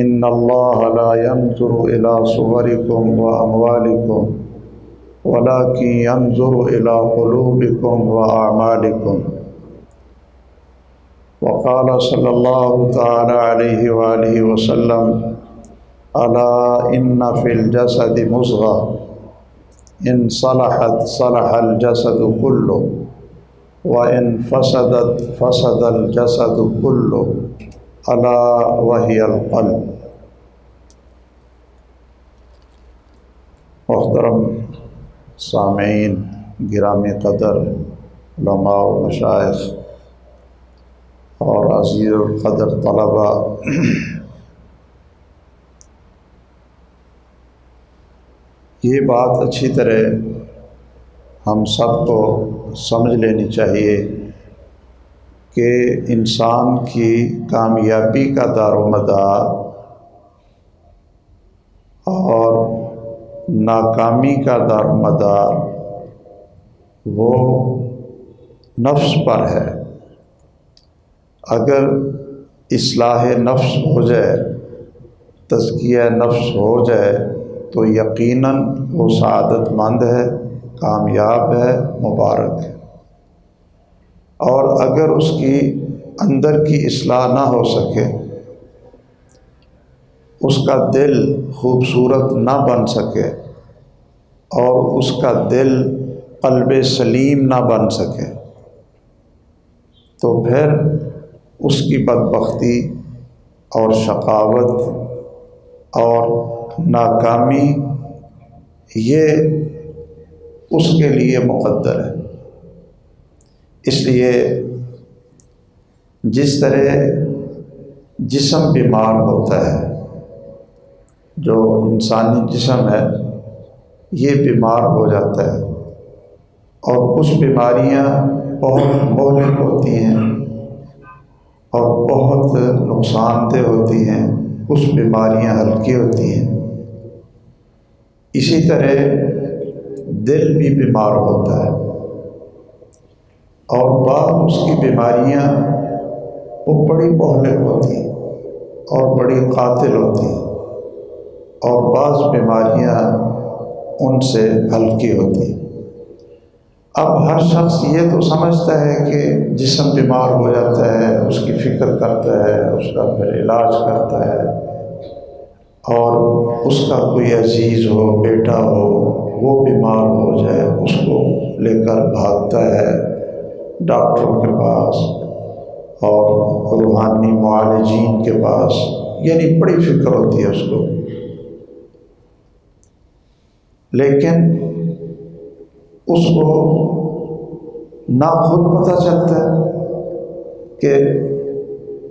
इन अल्लाजुरसवरकम व अमवालकम वला की अनजुरकम व आमालकम वक़ाल सल्ला तह वसलम अला इन फ़िलजसद मुसगा इन सलाहत सलाहलजसद कुल्लो व इन फसदत फसदल जसद कुल्लो अला वहील मोहतरम सामीन गिराम कदर लमा मशाइ और अज़ीज़ तलबा ये बात अच्छी तरह हम सबको समझ लेनी चाहिए कि इंसान की कामयाबी का दारोमदार और नाकामी का दारोमदार वो नफ्स पर है। अगर इसलाह नफ्स हो जाए, तजकिया नफ्स हो जाए तो यकीनन वो सआदतमंद है, कामयाब है, मुबारक है। और अगर उसकी अंदर की असलाह ना हो सके, उसका दिल खूबसूरत ना बन सके और उसका दिल कल्ब सलीम ना बन सके तो फिर उसकी बदबख्ती और शकावत और नाकामी ये उसके लिए मुकद्दर है। इसलिए जिस तरह जिसम बीमार होता है, जो इंसानी जिसम है, ये बीमार हो जाता है। और कुछ बीमारियाँ बहुत मोहलिक होती हैं और बहुत नुकसानदेह होती हैं कुछ बीमारियाँ हल्की होती हैं। इसी तरह दिल भी बीमार होता है। और बाद उसकी बीमारियाँ वो बड़ी मोहलिक होती और बड़ी कातिल होती और बाज़ बीमारियाँ उनसे हल्की होती। अब हर शख्स ये तो समझता है कि जिसम बीमार हो जाता है, उसकी फ़िक्र करता है, उसका फिर इलाज करता है और उसका कोई अज़ीज़ हो, बेटा हो, वो बीमार हो जाए, उसको लेकर भागता है। डॉक्टरों के पास और रूहानी मुआलजीन के पास, यानी बड़ी फ़िक्र होती है उसको। लेकिन उसको ना खुद पता चलता है कि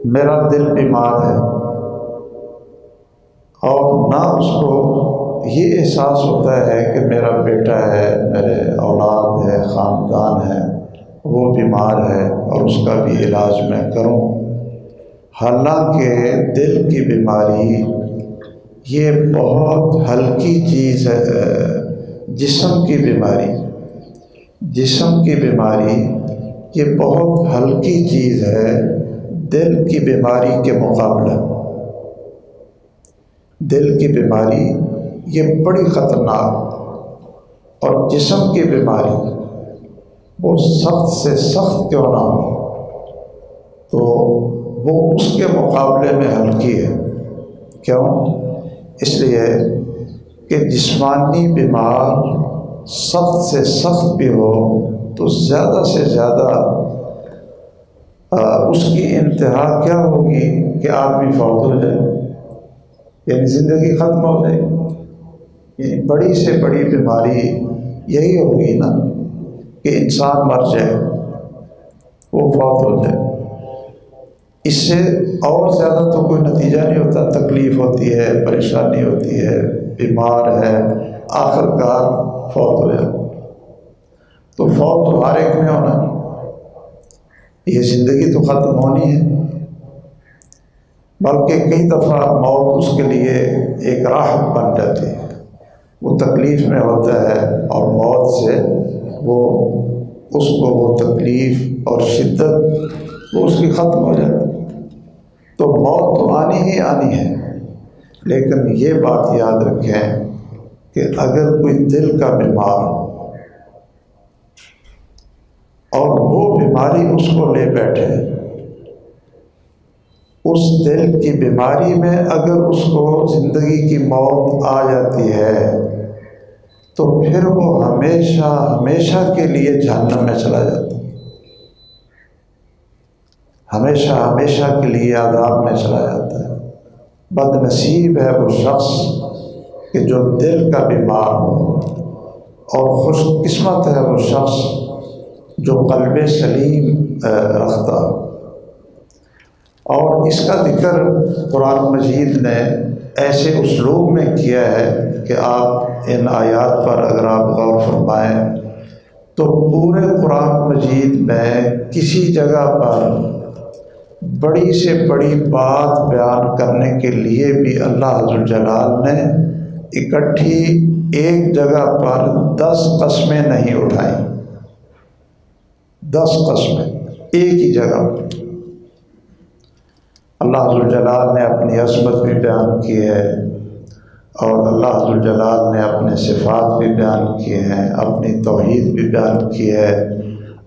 मेरा दिल बीमार है और ना उसको ये एहसास होता है कि मेरा बेटा है, मेरे औलाद है, ख़ानदान है। वो बीमार है और उसका भी इलाज मैं करूँ। हालाँकि दिल की बीमारी, ये बहुत हल्की चीज़ है जिसम की बीमारी। जिसम की बीमारी, ये बहुत हल्की चीज़ है दिल की बीमारी के मुकाबले। दिल की बीमारी, ये बड़ी ख़तरनाक और जिसम की बीमारी वो सख्त से सख्त क्यों ना हो? तो वो उसके मुकाबले में हल्की है। क्यों? इसलिए कि जिस्मानी बीमार सख्त से सख्त भी हो तो ज़्यादा से ज़्यादा उसकी इंतहा क्या होगी कि आदमी फौत हो जाए? यानी ज़िंदगी ख़त्म हो जाए यानी बड़ी से बड़ी बीमारी यही होगी ना। कि इंसान मर जाए, वो फौत हो जाए। इससे और ज़्यादा तो कोई नतीजा नहीं होता। तकलीफ़ होती है, परेशानी होती है, बीमार है, आखिरकार फौत हो जाता तो फौत तो हर एक में होना ये ज़िंदगी तो ख़त्म होनी है। बल्कि कई दफ़ा मौत उसके लिए एक राहत बन जाती है। वो तकलीफ़ में होता है और मौत से वो उसको वो तकलीफ़ और शिद्दत, वो उसकी ख़त्म हो जाती तो मौत तो आनी ही आनी है। लेकिन ये बात याद रखें कि अगर कोई दिल का बीमार हो और वो बीमारी उसको ले बैठे, उस दिल की बीमारी में अगर उसको ज़िंदगी की मौत आ जाती है तो फिर वो हमेशा हमेशा के लिए जहन्नम में चला जाता है। हमेशा हमेशा के लिए आदाब में चला जाता है। बदनसीब है वो शख्स कि जो दिल का बीमार हो और खुशकस्मत है वो शख्स जो कल्ब सलीम रखता और इसका ज़िक्र कुरान मजीद ने ऐसे उसलूब में किया है कि आप इन आयात पर अगर आप गौर फरमाएँ तो पूरे कुरान मजीद में किसी जगह पर बड़ी से बड़ी बात बयान करने के लिए भी अल्लाह जलाल ने इकट्ठी एक जगह पर दस कस्में नहीं उठाई। दस कस्में एक ही जगह पर। अल्लाह जलाल ने अपनी असमत भी बयान की है। और अल्लाह जलाल ने अपने सिफात भी बयान किए हैं, अपनी तोहद भी बयान की है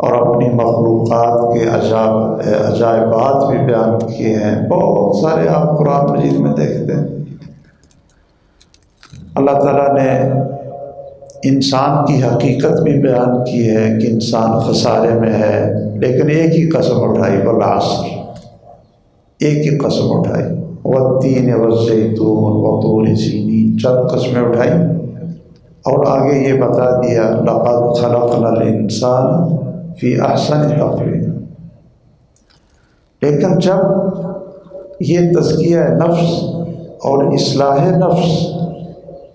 और अपनी मखलूक़ के अजाब अजायबात भी बयान किए हैं। बहुत सारे आप कुरान मजीद में देखते हैं। अल्लाह ताला ने इंसान की हकीकत भी बयान की है कि इंसान खसारे में है, लेकिन एक ही कसम उठाई वलासर एक ही कसम उठाई। व तीन वजैतून वतूल सीनी चंद कस्में उठाई और आगे ये बता दिया लक़द खलक़नल इंसान फ़ी अहसन तकवीर लेकिन जब ये तस्किया नफ्स और असलाह नफ्स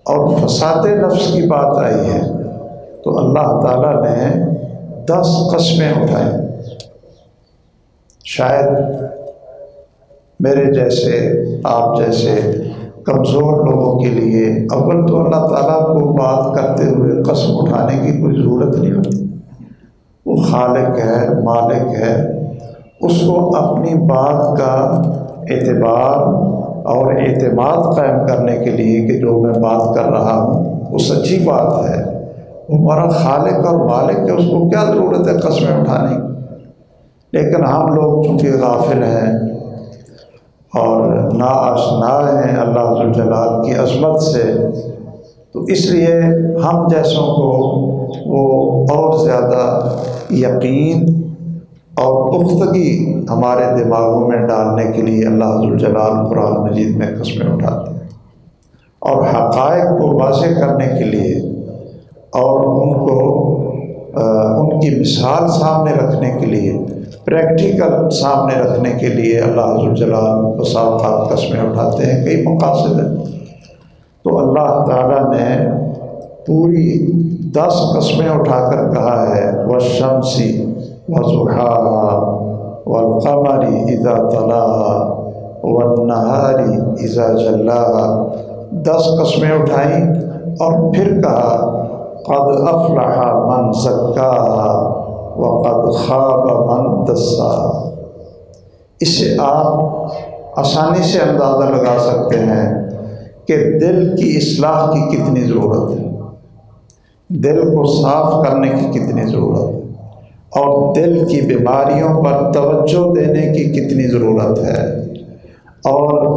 और फसाद नफ्स की बात आई है तो अल्लाह ताला ने दस कस्में उठाए शायद मेरे जैसे, आप जैसे कमज़ोर लोगों के लिए अव्वल तो अल्लाह ताला को बात करते हुए कसम उठाने की कोई ज़रूरत नहीं होती। वो खालिक है, मालिक है, उसको अपनी बात का एतबार और एतमाद कायम करने के लिए कि जो मैं बात कर रहा हूँ, वो सच्ची बात है। वो हमारा खालिक और मालिक है, उसको क्या ज़रूरत है कस्में उठाने की? लेकिन हम लोग चूँकि गाफिल हैं और ना आशना हैं अल्लाह जलाल की अजमत से। तो इसलिए हम जैसों को वो और ज़्यादा यकीन और पुख्तगी हमारे दिमागों में डालने के लिए अल्लाह जलाल कुरान मजीद में कस्में उठाते हैं। और हक़ को वाज करने के लिए और उनको आ, उनकी मिसाल सामने रखने के लिए प्रैक्टिकल सामने रखने के लिए अल्लाह जलाल बसात कस्में उठाते हैं, कई मकासद हैं। तो अल्लाह ताला ने पूरी दस कस्में उठाकर कहा है व शमसी व जुहा वलकमरी इज़ा तला व नहारी इज़ा जल्ला। दस कस्में उठाई और फिर कहा, कद अफलाहा मन सक्का इससे आप आसानी से अंदाज़ा लगा सकते हैं कि दिल की असलाह की कितनी ज़रूरत है। दिल को साफ़ करने की कितनी ज़रूरत है। और दिल की बीमारियों पर तवज्जो देने की कितनी ज़रूरत है। और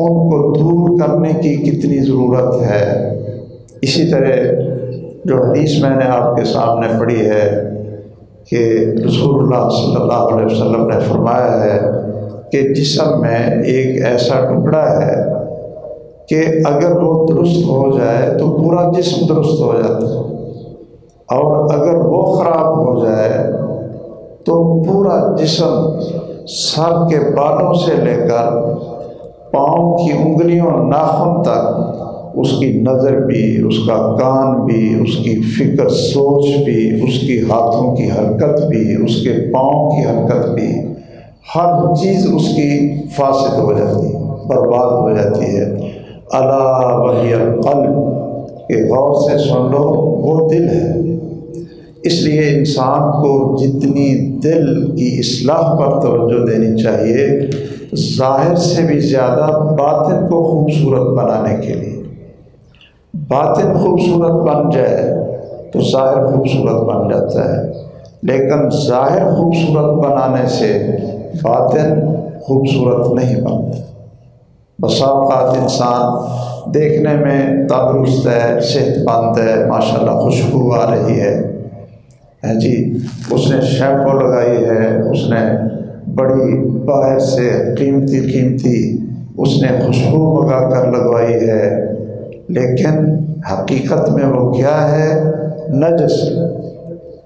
उनको दूर करने की कितनी ज़रूरत है। इसी तरह जो हदीस मैंने आपके सामने पढ़ी है कि रसूलुल्लाह सल्लल्लाहु वसल्लम ने फरमाया है कि जिसम में एक ऐसा टुकड़ा है कि अगर वो दुरुस्त हो जाए तो पूरा जिस्म दुरुस्त हो जाता है। और अगर वो ख़राब हो जाए तो पूरा जिस्म सर के बालों से लेकर पाँव की उंगलियों, नाखुन तक उसकी नज़र भी, उसका कान भी, उसकी फ़िक्र सोच भी, उसकी हाथों की हरकत भी, उसके पाँव की हरकत भी, हर चीज़ उसकी फासद हो जाती है बर्बाद हो जाती है। अला वही के गौर से सुन लो, वो दिल है। इसलिए इंसान को जितनी दिल की असलाह पर तवज्जो देनी चाहिए, ज़ाहिर से भी ज़्यादा बातिन को खूबसूरत बनाने के लिए। बातिन खूबसूरत बन जाए तो ज़ाहिर खूबसूरत बन जाता है। लेकिन ज़ाहिर खूबसूरत बनाने से बातिन खूबसूरत नहीं बनता। बसात इंसान देखने में तंदरुस्त है, सेहतमंद है, माशाल्लाह खुशबू आ रही है। है जी, उसने शैम्पू लगाई है, उसने बड़ी बाहर से कीमती कीमती उसने खुशबू मंगा कर लगवाई है। लेकिन हकीकत में वो क्या है? नजस,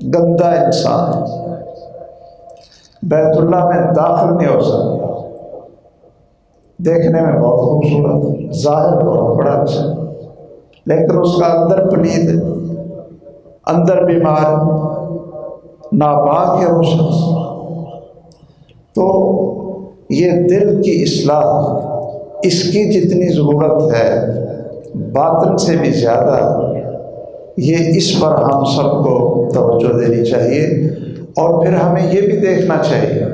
गंदा इंसान। बैतुल्ला में दाखिल नहीं हो सकता। देखने में बहुत खूबसूरत, ज़ाहिर बहुत बड़ा अच्छा लेकिन उसका अंदर पलीद अंदर बीमार, नापाक है वो शख्स। तो ये दिल की असलाह इसकी जितनी ज़रूरत है बातन से भी ज़्यादा ये इस पर हम सबको तवज्जो देनी चाहिए और फिर हमें ये भी देखना चाहिए,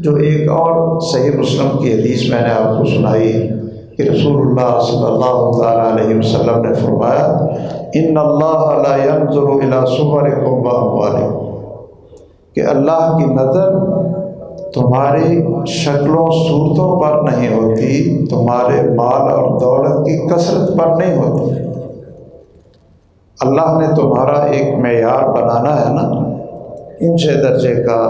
जो एक और सही मुस्लिम की हदीस मैंने आपको सुनाई कि रसूलुल्लाह सल्लल्लाहु अलैहि वसल्लम ने फरमाया इन अल्लाह कि अल्लाह की नज़र तुम्हारी शक्लों सूरतों पर नहीं होती, तुम्हारे माल और दौलत की कसरत पर नहीं होती। अल्लाह ने तुम्हारा एक मैार बनाना है ना? ऊँचे दर्जे का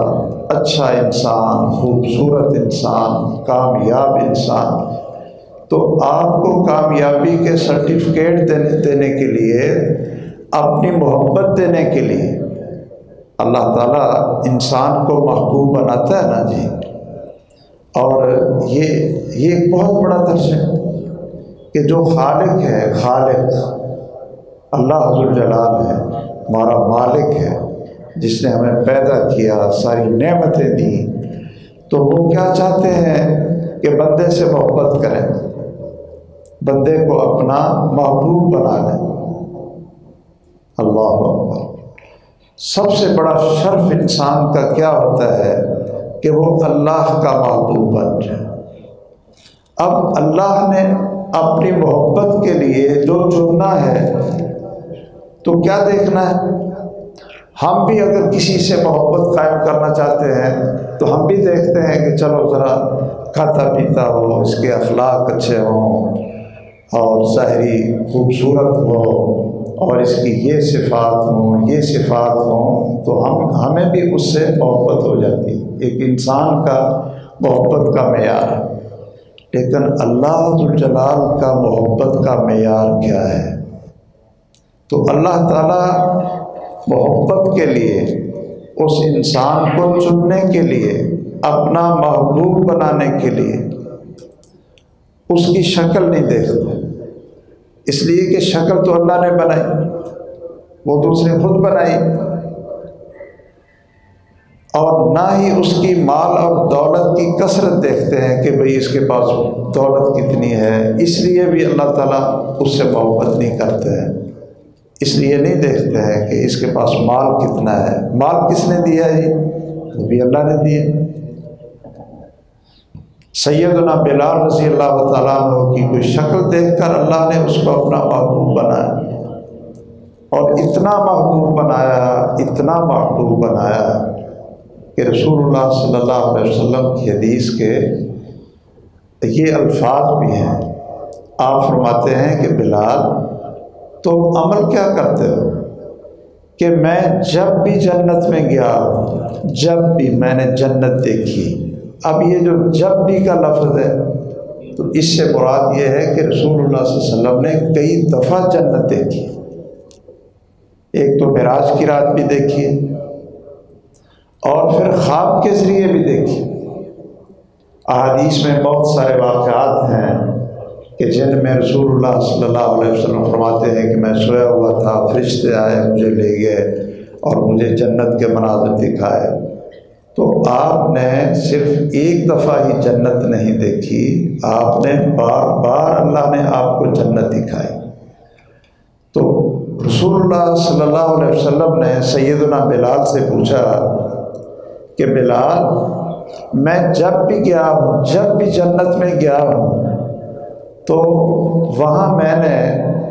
अच्छा इंसान, खूबसूरत इंसान, कामयाब इंसान। तो आपको कामयाबी के सर्टिफिकेट देने देने के लिए, अपनी मोहब्बत देने के लिए अल्लाह ताला इंसान को महबूब बनाता है ना जी? और ये ये एक बहुत बड़ा दर्ज है कि जो खालिक है, खालिक, अल्लाह जलाल है, हमारा मालिक है, जिसने हमें पैदा किया, सारी नेमतें दी तो वो क्या चाहते हैं कि बंदे से मोहब्बत करें? बंदे को अपना महबूब बना लें। अल्लाह अकबर। सबसे बड़ा शर्फ इंसान का क्या होता है कि वो अल्लाह का महबूब बन जाए। अब अल्लाह ने अपनी मोहब्बत के लिए जो चुनना है तो क्या देखना है? हम भी अगर किसी से मोहब्बत कायम करना चाहते हैं तो हम भी देखते हैं कि चलो ज़रा खाता पीता हो, इसके अखलाक अच्छे हों और ज़ाहरी खूबसूरत हो। और इसकी ये सिफात हों, ये सिफात हों तो हम, हमें भी उससे मोहब्बत हो जाती है। एक इंसान का मोहब्बत का मैार। लेकिन अल्लाह जलाल का मोहब्बत का मैार क्या है? तो अल्लाह ताला मोहब्बत के लिए, उस इंसान को चुनने के लिए, अपना महबूब बनाने के लिए, उसकी शक्ल नहीं देखते इसलिए कि शक्ल तो अल्लाह ने बनाई, वो तो उसने खुद बनाई। और ना ही उसकी माल और दौलत की कसरत देखते हैं कि भाई इसके पास दौलत कितनी है। इसलिए भी अल्लाह ताला उससे मोहब्बत नहीं करते हैं। इसलिए नहीं देखते हैं कि इसके पास माल कितना है। माल किसने दिया है? वो भी अल्लाह ने दिया सैदना बिलाल रज़ी अल्लाह तु की कोई शक्ल देखकर अल्लाह ने उसको अपना महबूब बनाया। और इतना महबूब बनाया, इतना महबूब बनाया कि रसूलुल्लाह सल्लल्लाहु अलैहि की हदीस के ये अल्फाज भी हैं। आप फरमाते हैं कि, बिलाल, तुम अमल क्या करते हो? कि मैं जब भी जन्नत में गया, जब भी मैंने जन्नत देखी अब ये जो जब भी का लफ्ज़ है तो इससे मुराद ये है कि रसूलुल्लाह वसल्लम ने कई दफ़ा जन्नत देखी। एक तो मिराज की रात भी देखी और फिर ख्वाब के ज़रिए भी देखी। अहादीस में बहुत सारे वाक़ात हैं कि जिनमें रसूलुल्लाह सल्लल्लाहु अलैहि वसल्लम फरमाते हैं कि मैं सोया हुआ था, फरिश्ते आए, मुझे ले गए और मुझे जन्नत के मनाजर दिखाए। तो आपने सिर्फ़ एक दफ़ा ही जन्नत नहीं देखी, आपने बार बार अल्लाह ने आपको जन्नत दिखाई। तो रसूलुल्लाह सल्लल्लाहु अलैहि वसल्लम ने सैदना बिलाल से पूछा कि बिलाल, मैं जब भी गया हूँ, जब भी जन्नत में गया हूँ तो वहाँ मैंने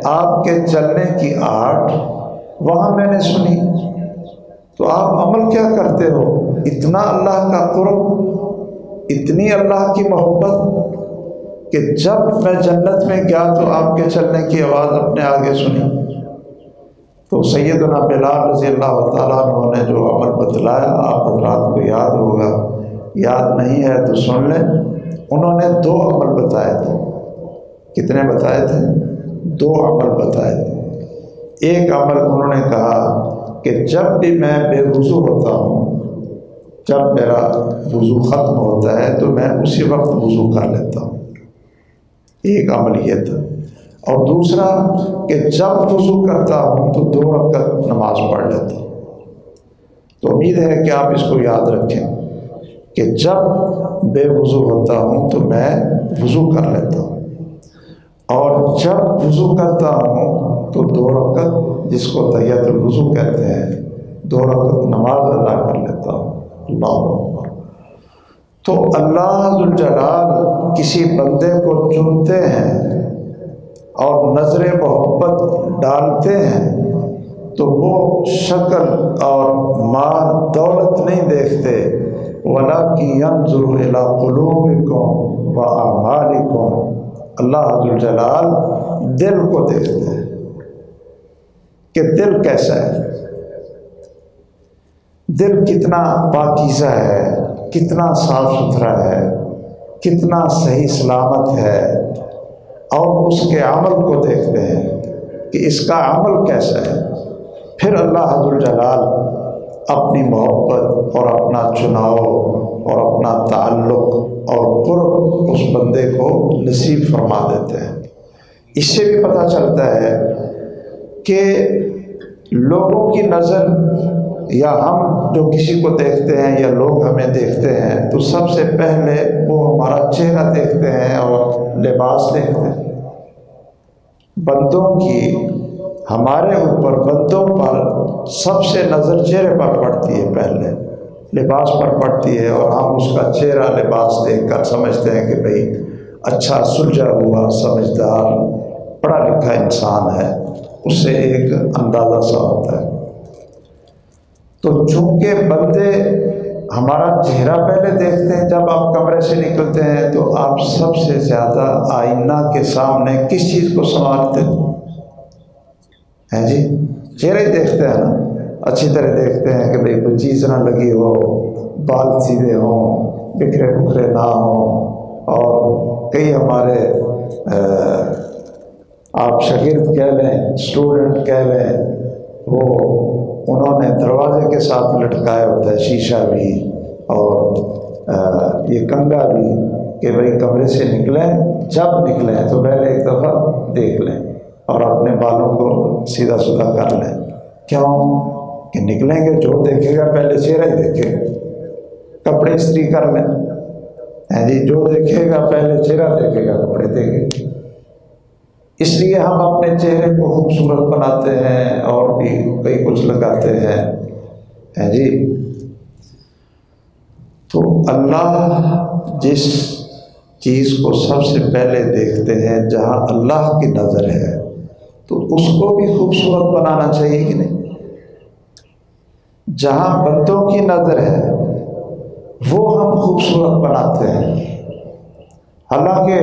आपके चलने की आठ वहाँ मैंने सुनी। तो आप अमल क्या करते हो? इतना अल्लाह का कुर्ब, इतनी अल्लाह की मोहब्बत कि जब मैं जन्नत में गया तो आपके चलने की आवाज़ अपने आगे सुनी। तो सैदना बिलाल रज़ी अल्लाह तु ने जो अमल बतलाया, आप हजरात को याद होगा। याद नहीं है तो सुन लें। उन्होंने दो अमल बताए थे। कितने बताए थे? दो अमल बताए थे। एक अमल उन्होंने कहा कि जब भी मैं बेवजू होता हूँ जब मेरा वज़ू ख़त्म होता है तो मैं उसी वक्त वज़ू कर लेता हूँ। एक अमल ये था। और दूसरा कि जब वज़ू करता हूँ तो दो रकत नमाज़ पढ़ लेता हूँ। तो उम्मीद है कि आप इसको याद रखें कि जब बेवज़ू होता हूँ तो मैं वज़ू कर लेता हूँ। और जब वज़ू करता हूँ तो दो रकत जिसको वज़ू कहते हैं, दो रकत नमाज़ अदा कर लेता हूँ। अल्लाह। तो अल्लाह जलाल किसी बंदे को चुनते हैं और नज़र मोहब्बत डालते हैं तो वो शक्ल और माल दौलत नहीं देखते। वला की यंजुरूब व आमालिकुम। अल्लाह जलाल दिल को देखते हैं कि दिल कैसा है। दिल कितना पाकिज़ा है, कितना साफ़ सुथरा है, कितना सही सलामत है। और उसके अमल को देखते हैं कि इसका अमल कैसा है। फिर अल्लाह जलाल अपनी मोहब्बत और अपना चुनाव और अपना ताल्लुक़ और कुर्ब उस बंदे को नसीब फरमा देते हैं। इससे भी पता चलता है कि लोगों की नज़र या हम जो किसी को देखते हैं या लोग हमें देखते हैं तो सबसे पहले वो हमारा चेहरा देखते हैं और लिबास देखते हैं। बंदों की, हमारे ऊपर बंदों पर सबसे नज़र चेहरे पर पड़ती है पहले, लिबास पर पड़ती है और हम उसका चेहरा लिबास देखकर समझते हैं कि भाई अच्छा सुलझा हुआ समझदार, पढ़ा लिखा इंसान है, उससे एक अंदाज़ा सा होता है। तो चूँकि बंदे हमारा चेहरा पहले देखते हैं, जब आप कमरे से निकलते हैं तो आप सबसे ज़्यादा आईना के सामने किस चीज़ को संभालते हैं? जी? चेहरे देखते हैं ना? अच्छी तरह देखते हैं कि भाई कोई चीज़ ना लगी हो, बाल सीधे हों, बिखरे बुखरे ना हों, और कई हमारे आप शगिर्द कह लें, स्टूडेंट कह लें, वो उन्होंने दरवाजे के साथ लटकाया होता है, शीशा भी और ये कंगा भी कि भाई कमरे से निकलें, जब निकलें तो पहले एक दफ़ा देख लें और अपने बालों को सीधा सुधा कर लें। क्यों? कि निकलेंगे, जो देखेगा, पहले चेहरा ही देखेगा। कपड़े इस्त्री कर लें। जी, जो देखेगा, पहले चेहरा देखेगा, कपड़े देखेगा। इसलिए हम अपने चेहरे को खूबसूरत बनाते हैं और भी कई कुछ लगाते हैं। है जी? तो अल्लाह जिस चीज़ को सबसे पहले देखते हैं, जहाँ अल्लाह की नज़र है तो उसको भी खूबसूरत बनाना चाहिए कि नहीं? जहाँ बंदों की नज़र है, वो हम खूबसूरत बनाते हैं। हालाँकि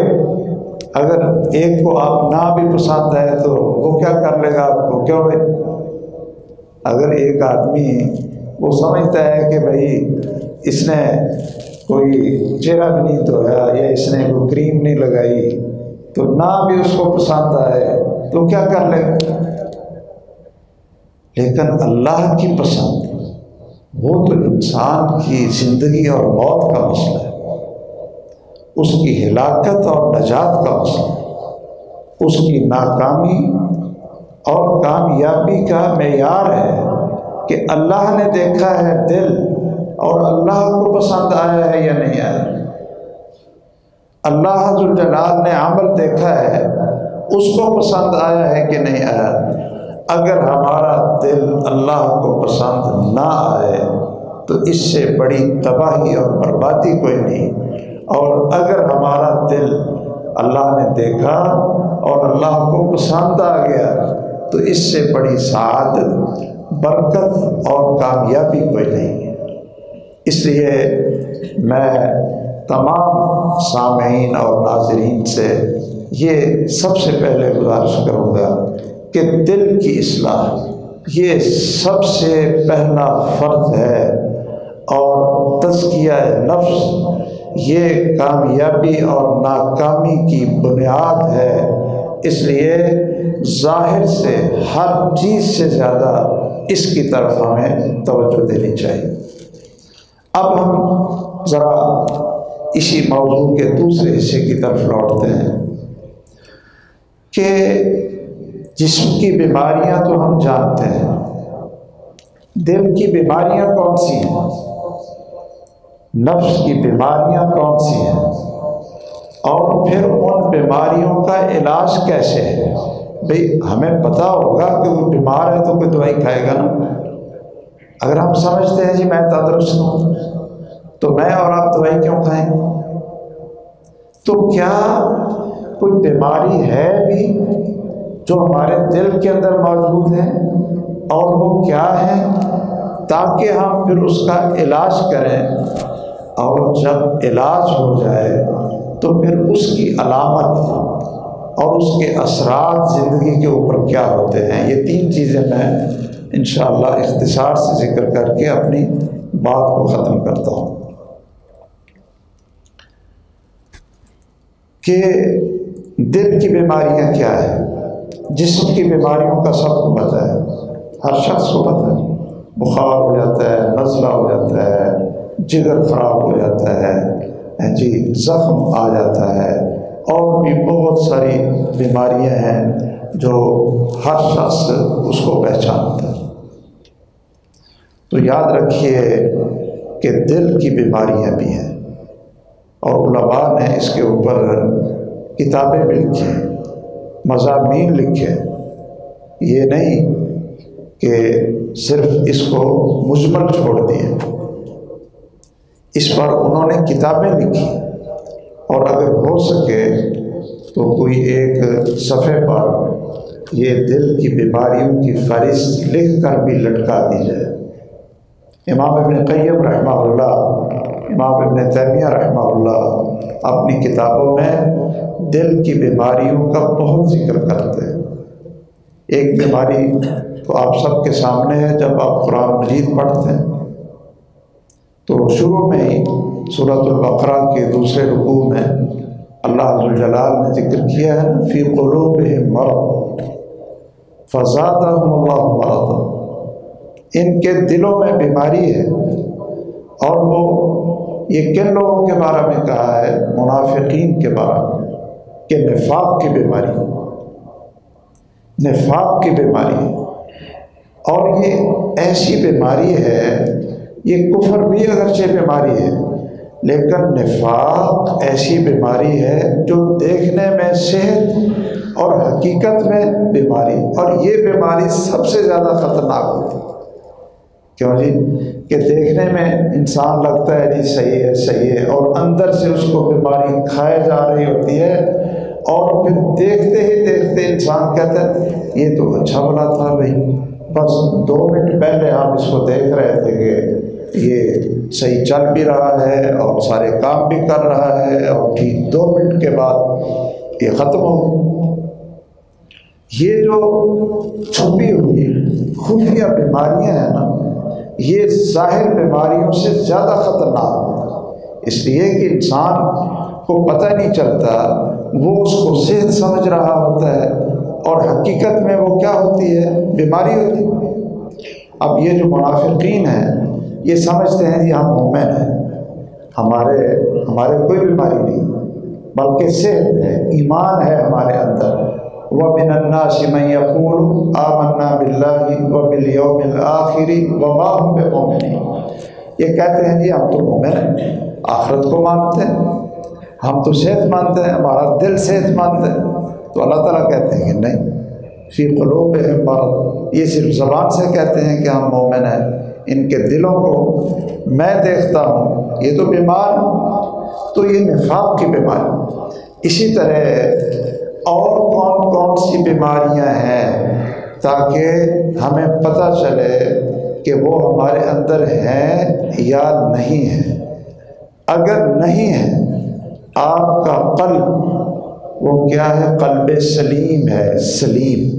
अगर एक को आप ना भी पसंद है तो वो क्या कर लेगा आपको? क्यों भाई? अगर एक आदमी वो समझता है कि भाई इसने कोई चेहरा भी नहीं धोया या इसने कोई क्रीम नहीं लगाई तो ना भी उसको पसंद आए तो क्या कर ले? लेकिन अल्लाह की पसंद वो तो इंसान की ज़िंदगी और मौत का मसला है। उसकी हिलाकत और नजात का मसला उसकी नाकामी और कामयाबी का मैार है कि अल्लाह ने देखा है दिल और अल्लाह को पसंद आया है या नहीं आया। अल्लाह जलाल ने अमल देखा है, उसको पसंद आया है कि नहीं आया। अगर हमारा दिल अल्लाह को पसंद ना आए तो इससे बड़ी तबाही और बर्बादी कोई नहीं। और अगर हमारा दिल अल्लाह ने देखा और अल्लाह को पसंद आ गया तो इससे बड़ी शहादत बरकत और कामयाबी कोई नहीं है। इसलिए मैं तमाम सामीन और नाजरीन से ये सबसे पहले गुजारिश करूँगा कि दिल की असलाह ये सबसे पहला फ़र्ज़ है और तस्किया नफ्स ये कामयाबी और नाकामी की बुनियाद है। इसलिए ज़ाहिर से, हर चीज़ से ज़्यादा इसकी तरफ़ हमें तवज्जो देनी चाहिए। अब हम ज़रा इसी मौजू के दूसरे हिस्से की तरफ़ लौटते हैं कि जिस्म की बीमारियाँ तो हम जानते हैं दिल की बीमारियाँ कौन सी हैं? नफ्स की बीमारियाँ कौन सी हैं? और फिर उन बीमारियों का इलाज कैसे है? भाई, हमें पता होगा कि वो बीमार है तो कोई दवाई खाएगा ना। अगर हम समझते हैं, जी, मैं तंदुरुस्त हूँ तो मैं और आप दवाई क्यों खाएँ? तो क्या कोई बीमारी है भी जो हमारे दिल के अंदर मौजूद है? और वो क्या है ताकि हम फिर उसका इलाज करें और जब इलाज हो जाए तो फिर उसकी अलामत और उसके असरात ज़िंदगी के ऊपर क्या होते हैं, ये तीन चीज़ें मैं इन इख्तसार से ज़िक्र करके अपनी बात को ख़त्म करता हूँ। कि दिल की बीमारियाँ क्या है? जिसम की बीमारियों का सबको पता है, हर शख्स को पता है। बुखार हो जाता है, नज़ला हो जाता है, जिगर ख़राब हो जाता है जी, ज़ख्म आ जाता है। और भी बहुत सारी बीमारियाँ हैं जो हर शख्स उसको पहचानता है। तो याद रखिए कि दिल की बीमारियाँ भी हैं और ने इसके ऊपर किताबें भी लिखी हैं मजामी लिखे ये नहीं कि सिर्फ़ इसको मुजमल छोड़ दिए इस पर उन्होंने किताबें लिखी। और अगर हो सके तो कोई एक सफ़े पर ये दिल की बीमारियों की फहरिस्त लिख कर भी लटका दी जाए। इमाम इबन कैम रहमा इमाम इबन तैमिया रहमा अपनी किताबों में दिल की बीमारियों का बहुत ज़िक्र करते हैं। एक बीमारी तो आप सबके सामने है, जब आप कुरान मजीद पढ़ते हैं। तो शुरू में ही सूरतबकरा के दूसरे रुकू में अल्लाह जलाल ने ज़िक्र किया है, फ़ी क़ुलूब मरद फ़जादा मरद। इनके दिलों में बीमारी है, और वो ये किन लोगों के बारे में कहा है? मुनाफिकीन के बारे में, कि नफाक की बीमारी नफाक की बीमारी और ये ऐसी बीमारी है, ये कुफर भी अगरचे बीमारी है, लेकिन निफाक ऐसी बीमारी है जो देखने में सेहत और हकीकत में बीमारी, और ये बीमारी सबसे ज़्यादा ख़तरनाक होती है। क्यों जी? कि देखने में इंसान लगता है जी सही है सही है, और अंदर से उसको बीमारी खाए जा रही होती है, और फिर देखते ही देखते इंसान कहता है, ये तो अच्छा बना था भाई। बस दो मिनट पहले हम इसको देख रहे थे कि ये सही चल भी रहा है और सारे काम भी कर रहा है और ठीक दो मिनट के बाद ये ख़त्म हो ये जो छुपी हुई खुफिया बीमारियाँ हैं ना, ये ज़ाहिर बीमारियों से ज़्यादा ख़तरनाक इसलिए कि इंसान को पता नहीं चलता, वो उसको सेहत समझ रहा होता है और हकीकत में वो क्या होती है? बीमारी होती है। अब ये जो मुनाफिकीन है, ये समझते हैं कि हम मोमिन हैं। हमारे हमारे कोई बीमारी नहीं, बल्कि सेहत है, ईमान है हमारे अंदर। व मिनन्नाशिमन यकूल, आमन्ना बिल्लाहि व बिल आखिरी, व मोमिन ये कहते हैं, जी, हम तो मोमिन हैं, आखरत को मानते हैं। हम तो सेहत मानते हैं, हमारा दिल सेहत मानते हैं। तो अल्लाह ताला कहते हैं कि नहीं फ़ी कलूब मरद। ये सिर्फ़ ज़बान से कहते हैं कि हम मोमिन हैं। इनके दिलों को मैं देखता हूँ। ये तो बीमार तो ये निफाक की बीमारी। इसी तरह और कौन कौन सी बीमारियाँ हैं ताकि हमें पता चले कि वो हमारे अंदर हैं या नहीं है। अगर नहीं है, आपका कल्ब वो क्या है? कल्ब सलीम है, सलीम।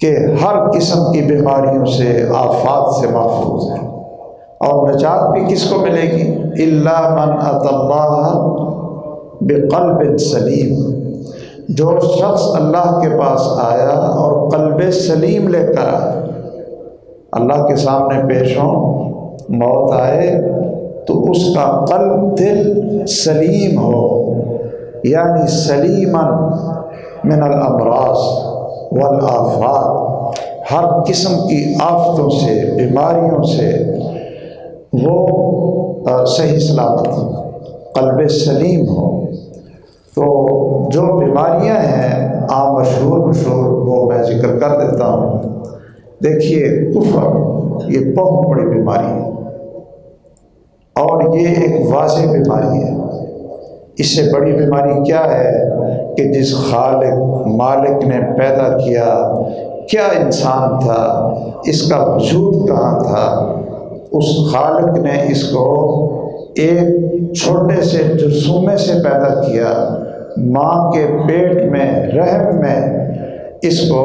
के हर किस्म की बीमारियों से, आफात से महफूज है। और नजात भी किसको मिलेगी? इल्ला मन अतल्ला बेकल्ब सलीम। जो शख्स अल्लाह के पास आया और कल्ब सलीम लेकर आया, अल्लाह के सामने पेश हो, मौत आए तो उसका कल्ब दिल सलीम हो। यानी सलीमन मिनल अमराज वल आफात। हर किस्म की आफतों से, बीमारियों से वो सही सलामत हो, कल्ब सलीम हो। तो जो बीमारियाँ हैं आम मशहूर मशहूर, वो मैं ज़िक्र कर देता हूँ। देखिए, कुफर, ये बहुत बड़ी बीमारी है। और ये एक वाज बीमारी है। इससे बड़ी बीमारी क्या है कि जिस खालिक, मालिक ने पैदा किया, क्या इंसान था, इसका वजूद कहाँ था? उस खालिक ने इसको एक छोटे से जरसूमे से पैदा किया, माँ के पेट में, रहम में। इसको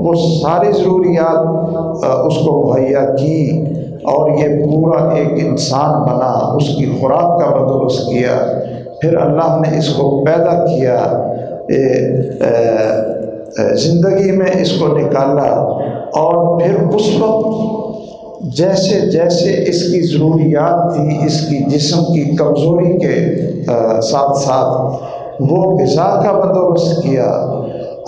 वो सारी ज़रूरियात उसको मुहैया की और ये पूरा एक इंसान बना, उसकी खुराक का बंदोबस्त किया। फिर अल्लाह ने इसको पैदा किया ज़िंदगी में इसको निकाला और फिर उस वक्त जैसे जैसे इसकी ज़रूरियात थी इसकी जिस्म की कमज़ोरी के आ, साथ साथ वो गज़ा का बंदोबस्त किया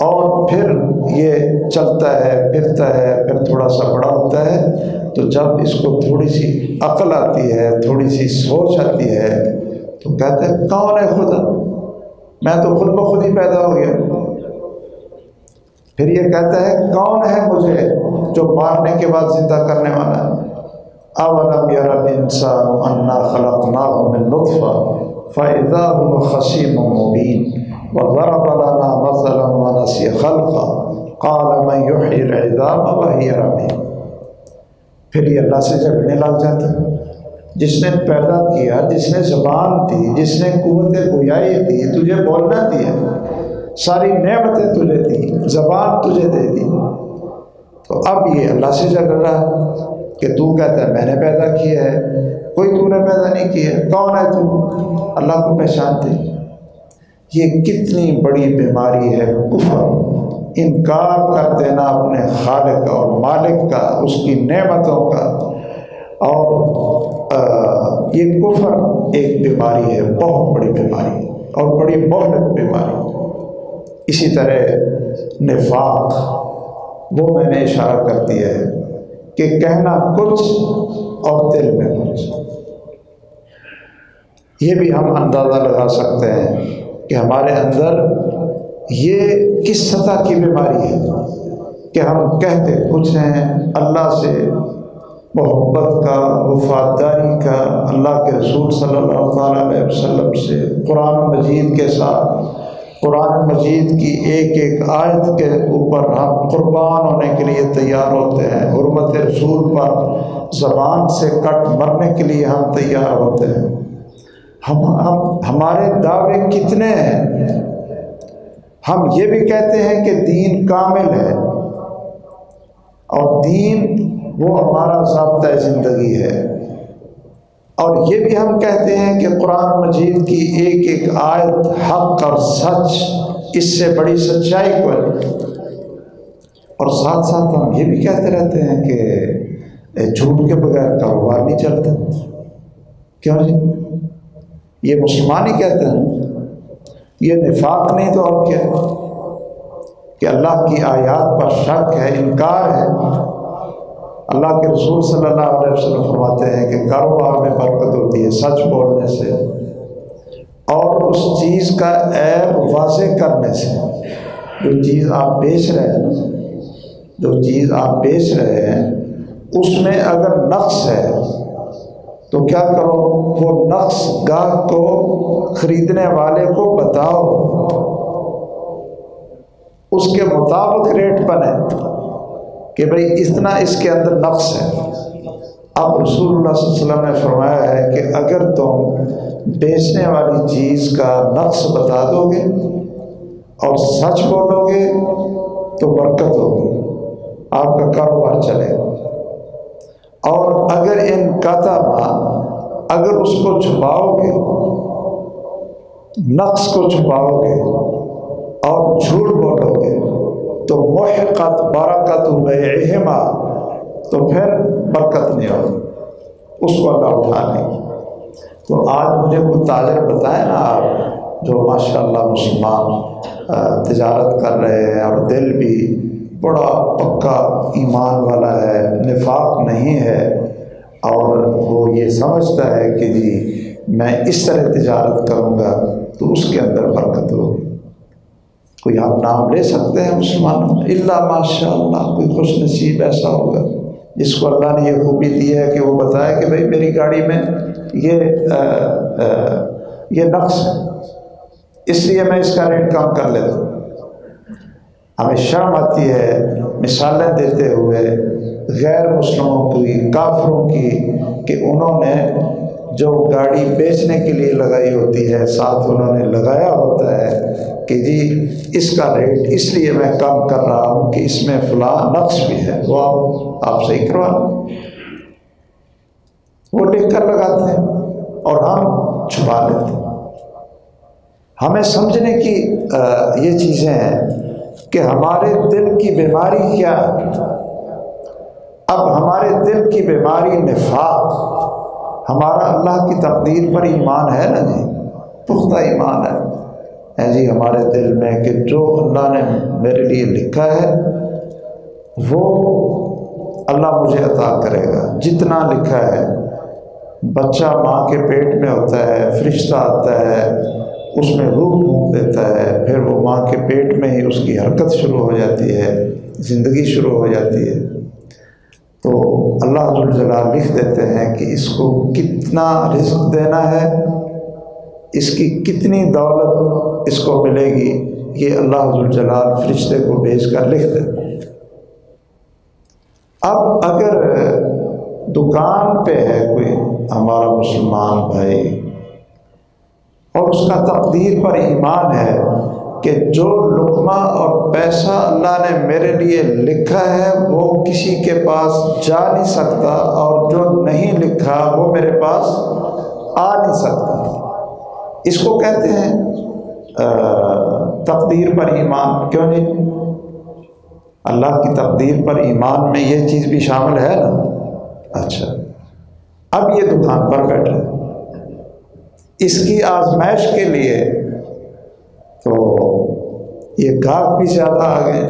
और फिर ये चलता है फिरता है फिर थोड़ा सा बड़ा होता है तो जब इसको थोड़ी सी अकल आती है थोड़ी सी सोच आती है तो कहते हैं, कौन है खुदा? मैं तो खुद ब खुद ही पैदा हो गया। फिर ये कहता है, कौन है मुझे जो मारने के बाद ज़िंदा करने वाला है? अवलम इंसान अन्ना फ़इज़ा हुवा खसीम मुबीन खल्क़ा फिर ये अल्लाह से झगड़ने लग जाता जिसने पैदा किया, जिसने ज़बान दी, जिसने कुत गुयाई दी, तुझे बोलना दिया सारी नेमतें तुझे दी, ज़बान तुझे दे दी। तो अब ये अल्लाह से झगड़ रहा है कि तू कहता है, मैंने पैदा किया है। कोई तूने पैदा नहीं किया, कौन है तू? अल्लाह को पहचान पहचानते ये कितनी बड़ी बीमारी है, कुफर। इनकार कर देना अपने खालिक और मालिक का, उसकी नेमतों का। और आ, ये कुफर एक बीमारी है बहुत बड़ी बीमारी और बड़ी बहुत बीमारी इसी तरह निफाक वो मैंने इशारा कर दिया है कि कहना कुछ और दिल में कुछ ये भी हम अंदाज़ा लगा सकते हैं कि हमारे अंदर ये किस सतह की बीमारी है कि हम कहते कुछ हैं अल्लाह से मोहब्बत का, वफादारी का, अल्लाह के रसूल सल्लल्लाहु अलैहि वसल्लम से कुरान मजीद के साथ, कुरान मजीद की एक एक आयत के ऊपर हम कुर्बान होने के लिए तैयार होते हैं। हरमत रसूल पर ज़बान से कट मरने के लिए हम तैयार होते हैं। हम हम, हमारे दावे कितने हैं? हम ये भी कहते हैं कि दीन कामिल है और दीन वो हमारा जबता ज़िंदगी है। और ये भी हम कहते हैं कि कुरान मजीद की एक एक आयत हक और सच, इससे बड़ी सच्चाई को और साथ साथ हम ये भी कहते रहते हैं कि झूठ के बगैर कारोबार नहीं चलता। क्यों जी? ये मुसलमान ही कहते हैं। ये निफाक नहीं तो और क्या? कि अल्लाह की आयात पर शक है, इनकार है। अल्लाह के रसूल सल्लल्लाहु अलैहि वसल्लम फरमाते हैं कि कारोबार में बरकत होती है, सच बोलने से और उस चीज़ का ऐब वाजे करने से। जो चीज़ आप बेच रहे हैं, जो चीज़ आप बेच रहे हैं, उसमें अगर नक्स है तो क्या करो? वो नक्स गाहक को, ख़रीदने वाले को बताओ। उसके मुताबिक रेट बने। कि भाई इतना इसके अंदर नक्स है। अब रसूलुल्लाह ने फरमाया है कि अगर तुम बेचने वाली चीज़ का नक्स बता दोगे और सच बोलोगे तो बरकत होगी। आपका कारोबार चलेगा। और अगर इन कतबा, अगर उसको छुपाओगे नक्स को छुपाओगे और झूठ बोलोगे तो महकत बरकत बेहमा तो फिर बरकत नहीं होगी उसको अल्लाह उठा नहीं तो आज मुझे कुछ ताजर बताए ना आप, जो माशाल्लाह मुसलमान तजारत कर रहे हैं, और दिल भी बड़ा पक्का ईमान वाला है, निफाक नहीं है, और वो ये समझता है कि जी, मैं इस तरह तजारत करूँगा तो उसके अंदर बरकत होगी। कोई आप नाम ले सकते हैं मुसलमानों इल्ला माशा कोई खुश नसीब ऐसा होगा। जिसको अल्लाह ने यह खूबी दी है कि वो बताए कि भाई मेरी गाड़ी में ये आ, आ, ये नक्श है। इसलिए मैं इसका रेट कम कर लेता हूँ। हमें शर्म आती है मिसालें देते हुए गैर मुस्लिमों की काफरों की कि उन्होंने जो गाड़ी बेचने के लिए लगाई होती है साथ उन्होंने लगाया होता है कि जी, इसका रेट इसलिए मैं कम कर रहा हूँ कि इसमें फला नक्श भी है, वो आप आप सही करवा वो लिख कर लगाते हैं और हम छुपा लेते हैं। हमें समझने की ये चीज़ें हैं कि हमारे दिल की बीमारी क्या अब हमारे दिल की बीमारी निफाक, हमारा अल्लाह की तकदीर पर ईमान है ना जी? पुख्ता ईमान है। है जी, हमारे दिल में कि जो अल्लाह ने मेरे लिए लिखा है, वो अल्लाह मुझे अता करेगा। जितना लिखा है, बच्चा माँ के पेट में होता है, फरिश्ता आता है, उसमें रूह फूक देता है, फिर वो माँ के पेट में ही उसकी हरकत शुरू हो जाती है, ज़िंदगी शुरू हो जाती है। तो अल्लाह जलाल लिख देते हैं कि इसको कितना रिस्क देना है इसकी कितनी दौलत इसको मिलेगी, ये अल्लाह जलाल फरिश्ते को भेज कर लिख दे। अब अगर दुकान पे है कोई हमारा मुसलमान भाई, और उसका तकदीर पर ईमान है कि जो लुकमा और पैसा अल्लाह ने मेरे लिए लिखा है, वो किसी के पास जा नहीं सकता, और जो नहीं लिखा, वो मेरे पास आ नहीं सकता। इसको कहते हैं तकदीर पर ईमान। क्यों नहीं? अल्लाह की तकदीर पर ईमान में यह चीज़ भी शामिल है ना? अच्छा। अब ये दुकान पर बैठे। इसकी आजमाइश के लिए तो ये गाहक भी ज़्यादा आ गए।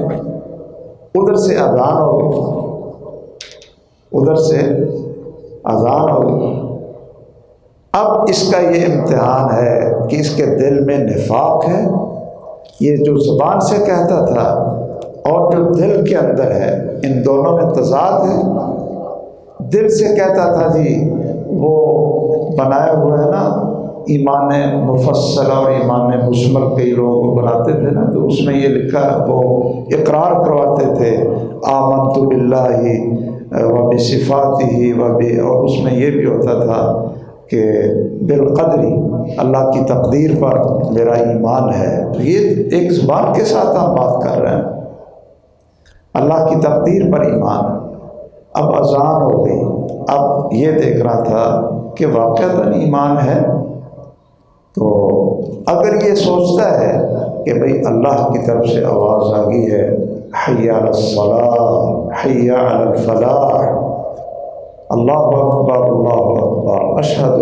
उधर से अजान हो गई। उधर से अजान हो गई। अब इसका ये इम्तहान है कि इसके दिल में निफाक है। ये जो ज़ुबान से कहता था और जो दिल के अंदर है, इन दोनों में तजाद है। दिल से कहता था जी, वो बनाया हुआ है ना, ईमान मुफसल और ईमान मुशमल कई लोग बनाते थे ना तो उसमें ये लिखा वो इकरार करवाते थे आमन तो बिल्ला ही सिफ़ात ही वह भी और उसमें यह भी होता था कि बिलकदरी अल्लाह की तकदीर पर मेरा ईमान है। तो ये एक ज़ुबान के साथ आप बात कर रहे हैं। अल्लाह की तकदीर पर ईमान। अब अजान हो गई। अब ये देख रहा था कि वाक़ता ईमान है। तो अगर ये सोचता है कि भाई अल्लाह की तरफ़ से आवाज़ आ गई है हैया हैया फलाह अल्लाह अकबर अल्लाह अकबर अशहद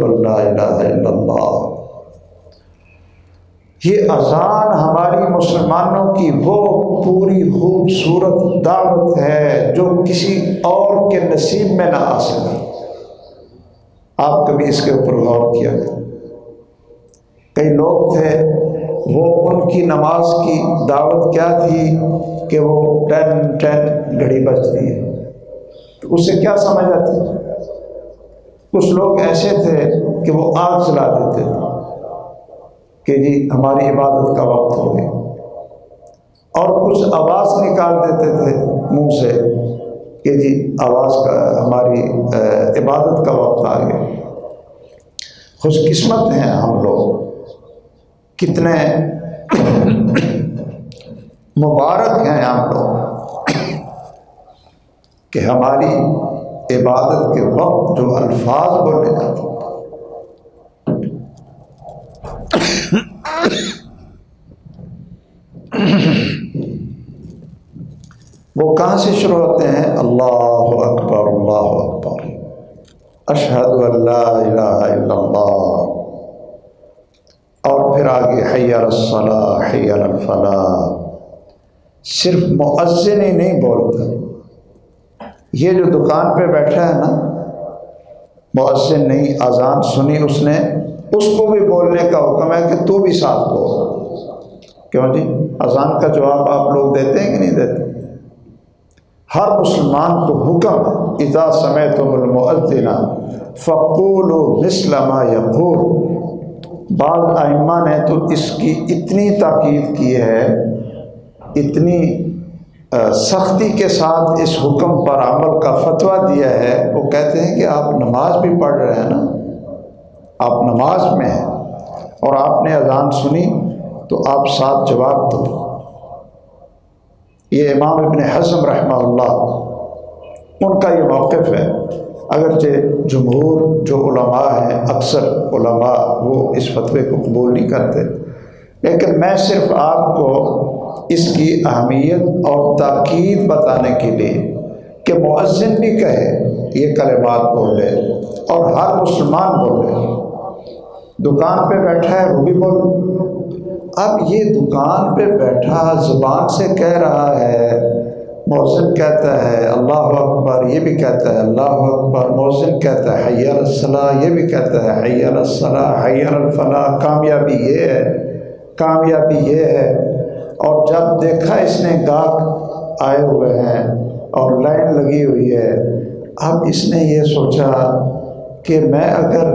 ये अजान हमारी मुसलमानों की वो पूरी खूबसूरत दावत है जो किसी और के नसीब में ना आ सके। आप कभी इसके ऊपर गौर किया? कई लोग थे, वो उनकी नमाज़ की दावत क्या थी कि वो टेन टेन घड़ी बजती है। तो उससे क्या समझ आती? है कुछ लोग ऐसे थे कि वो आग जला देते थे कि जी, हमारी इबादत का वक्त हो गया। और कुछ आवाज़ निकाल देते थे मुँह से कि जी, आवाज़ का, हमारी इबादत का वक्त आ गया। खुशकिस्मत हैं हम लोग। कितने मुबारक हैं हम लोग। कि हमारी इबादत के वक्त जो अल्फाज बोले जाते वो कहाँ से शुरू होते हैं? अल्लाह अकबर अल्लाह अकबर। अशहद और फिर आगे हैसला हैफला सिर्फ़ मुअज्जिन ही नहीं बोलता। ये जो दुकान पे बैठा है ना मुअज्जिन नहीं अजान सुनी उसने, उसको भी बोलने का हुक्म है कि तू भी साथ बोल क्यों जी? अजान का जवाब आप लोग देते हैं कि नहीं देते? हर मुसलमान को हुक्म इजा समय तो मुअद्दिना फ़कूल मिसलमा यकूल। बाद आइमा ने तो इसकी इतनी ताकीद की है, इतनी सख्ती के साथ इस हुक्म पर अमल का फतवा दिया है, वो कहते हैं कि आप नमाज़ भी पढ़ रहे हैं ना? आप नमाज़ में हैं और आपने अजान सुनी तो आप साथ जवाब दो। ये इमाम इबन हज़म रहमा उनका ये मौक़ है। अगरचे जमहूर जो उलमा हैं, अक्सर उलमा, वो इस फतवे को कबूल नहीं करते। लेकिन मैं सिर्फ़ आपको इसकी अहमियत और ताकीद बताने के लिए कि मुअज्जिन भी कहे, ये कलेमात बोले और हर मुसलमान बोले दुकान पे बैठा है, वो भी बोल अब ये दुकान पे बैठा ज़ुबान से कह रहा है मौसिन कहता है, अल्लाह अकबर, ये भी कहता है, अल्लाह अकबर मौसिन कहता है हैसला ये भी कहता है हैसला हैफला कामयाबी ये है, कामयाबी ये है। और जब देखा इसने गाहक आए हुए हैं और लाइन लगी हुई है, अब इसने ये सोचा कि मैं अगर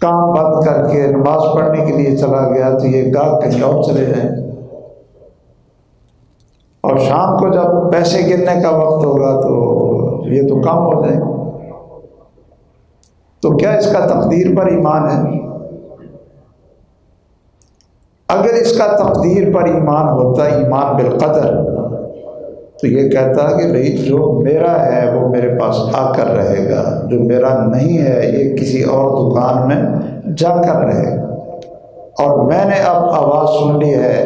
काम बंद करके नमाज़ पढ़ने के लिए चला गया तो ये गाहक कहीं और चले जाए। और शाम को जब पैसे गिरने का वक्त होगा तो ये तो कम हो जाए। तो क्या इसका तकदीर पर ईमान है? अगर इसका तकदीर पर ईमान होता, ईमान बिलकदर तो ये कहता कि भाई जो मेरा है, वो मेरे पास आकर रहेगा। जो मेरा नहीं है, ये किसी और दुकान में जाकर रहेगा। और मैंने अब आवाज़ सुन ली है,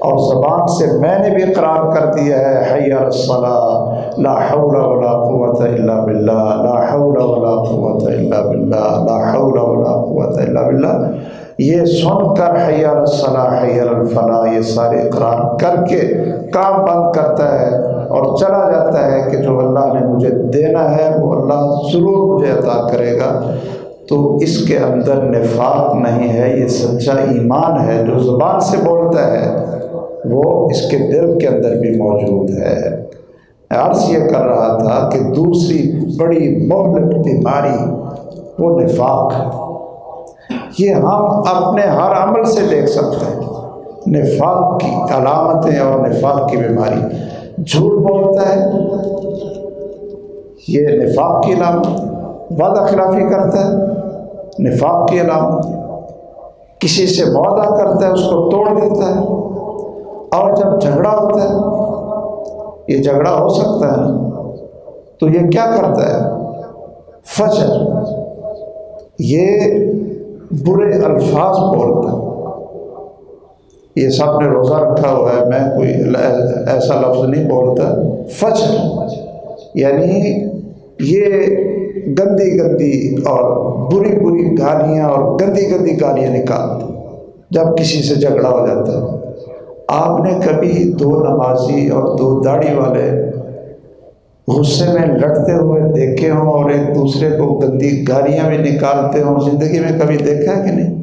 और ज़बान से मैंने भी करार कर दिया है हैसला ला हौला बिल्लाह, ला बिल्लाह ला बिल्लाह। ये सुनकर हैसला हैफला ये सारे इकरार करके काम बंद करता है और चला जाता है कि जो अल्लाह ने मुझे देना है, वो अल्लाह ज़रूर मुझे अदा करेगा। तो इसके अंदर निफाक नहीं है, ये सच्चा ईमान है, जो ज़ुबान से बोलता है, वो इसके दिल के अंदर भी मौजूद है। अर्ज़ ये कर रहा था कि दूसरी बड़ी मोहलक बीमारी, वो निफाक ये हम अपने हर अमल से देख सकते हैं। निफाक की अलामतें और निफाक की बीमारी। झूठ बोलता है। ये निफाक की अलामत। वादा खिलाफी करता है। निफाक की अलामत। किसी से वादा करता है, उसको तोड़ देता है। और जब झगड़ा होता है, ये झगड़ा हो सकता है। तो ये क्या करता है? फजर। ये बुरे अल्फाज बोलता ये सबने रोज़ा रखा हुआ है, मैं कोई ऐसा लफ्ज़ नहीं बोलता। फजर, यानी ये गंदी गंदी और बुरी बुरी गालियाँ और गंदी गंदी गालियाँ निकालते जब किसी से झगड़ा हो जाता है। आपने कभी दो नमाजी और दो दाढ़ी वाले गुस्से में लड़ते हुए देखे हों और एक दूसरे को गंदी गालियाँ भी निकालते हों, ज़िंदगी में कभी देखा है कि नहीं?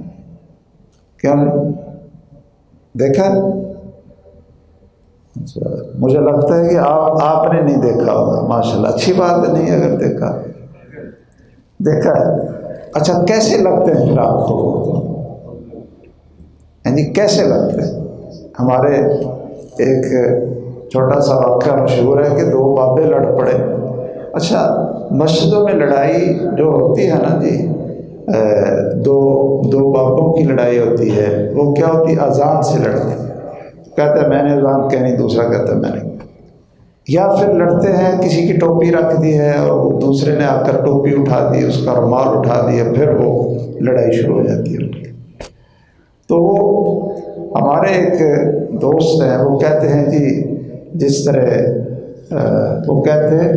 क्या देखा? अच्छा मुझे लगता है कि आप, आपने नहीं देखा होगा, माशाल्लाह। अच्छी बात नहीं अगर देखा। देखा? अच्छा कैसे लगते हैं फिर आपको? यानी कैसे लगते हैं? हमारे एक छोटा सा वाक्य मशहूर है कि दो बाबे लड़ पड़े। अच्छा मस्जिदों में लड़ाई जो होती है ना जी दो दो बापों की लड़ाई होती है, वो क्या होती है? अजान से लड़ते हैं। कहते हैं, मैंने अजान कहनी दूसरा कहता है, मैंने या फिर लड़ते हैं, किसी की टोपी रख दी है और दूसरे ने आकर टोपी उठा दी, उसका रुमाल उठा दिया, फिर वो लड़ाई शुरू हो जाती है उनकी। तो वो हमारे एक दोस्त हैं, वो कहते हैं कि जिस तरह वो कहते हैं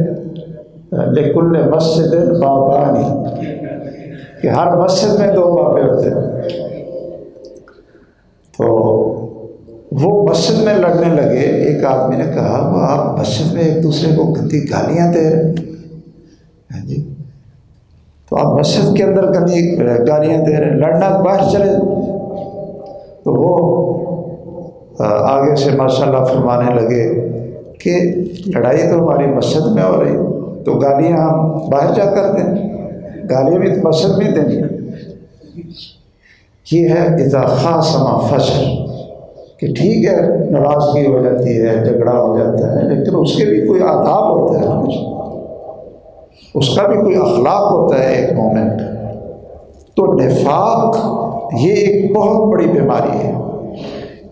लेकुल मस्जिद बाबानी। कि हर मस्जिद में दो बाबे होते हैं। तो वो मस्जिद में लड़ने लगे। एक आदमी ने कहा वो आप मस्जिद में एक दूसरे को गंदी गालियाँ दे रहे हैं। हाँ जी। तो आप मस्जिद के अंदर गंदी गालियाँ दे रहे हैं। लड़ना बाहर चले तो वो आगे से माशाल्लाह फरमाने लगे कि लड़ाई तो हमारी मस्जिद में हो रही तो गालियाँ हम बाहर जा कर दें। गालियाँ भी तो मशर नहीं देनी ये है इज़ा खासमा फशर कि ठीक है नाराज़गी हो जाती है, झगड़ा हो जाता है, लेकिन उसके भी कोई आदाब होता है उसका भी कोई अखलाक होता है एक मोमेंट तो नफाक ये एक बहुत बड़ी बीमारी है।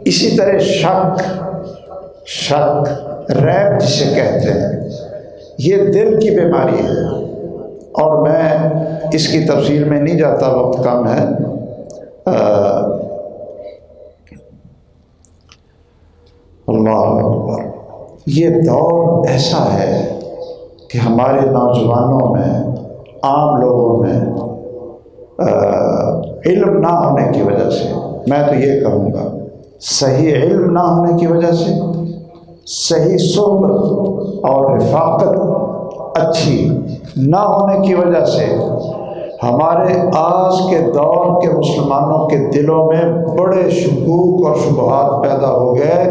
इसी तरह शक शक रैब जिसे कहते हैं ये दिल की बीमारी है। और मैं इसकी तफसील में नहीं जाता वक्त कम है। अल्लाह ये दौर ऐसा है कि हमारे नौजवानों में आम लोगों में आ, इल्म ना होने की वजह से मैं तो ये कहूँगा सही इल्म ना होने की वजह से, सही सोबत और रिफाकत अच्छी ना होने की वजह से हमारे आज के दौर के मुसलमानों के दिलों में बड़े शकूक और शुबहत पैदा हो गए,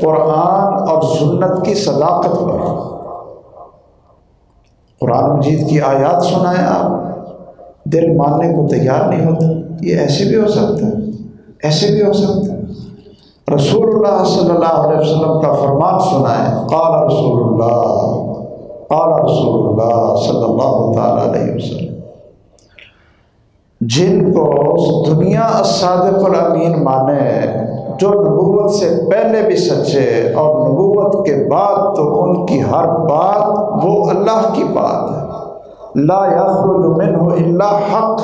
कुरान और सुन्नत की सदाकत पर। कुरान मजीद की आयात सुनाए आप। दिल मानने को तैयार नहीं होता। ये ऐसे भी हो सकता है, ऐसे भी हो सकता है। अलैहि वसल्लम का फरमान सुनाए। काला रसूलुल्लाह जिनको दुनिया अमीन माने, जो नबूवत से पहले भी सच्चे और नबूवत के बाद तो उनकी हर बात वो अल्लाह की बात है। ला यखरुमिन हो हक।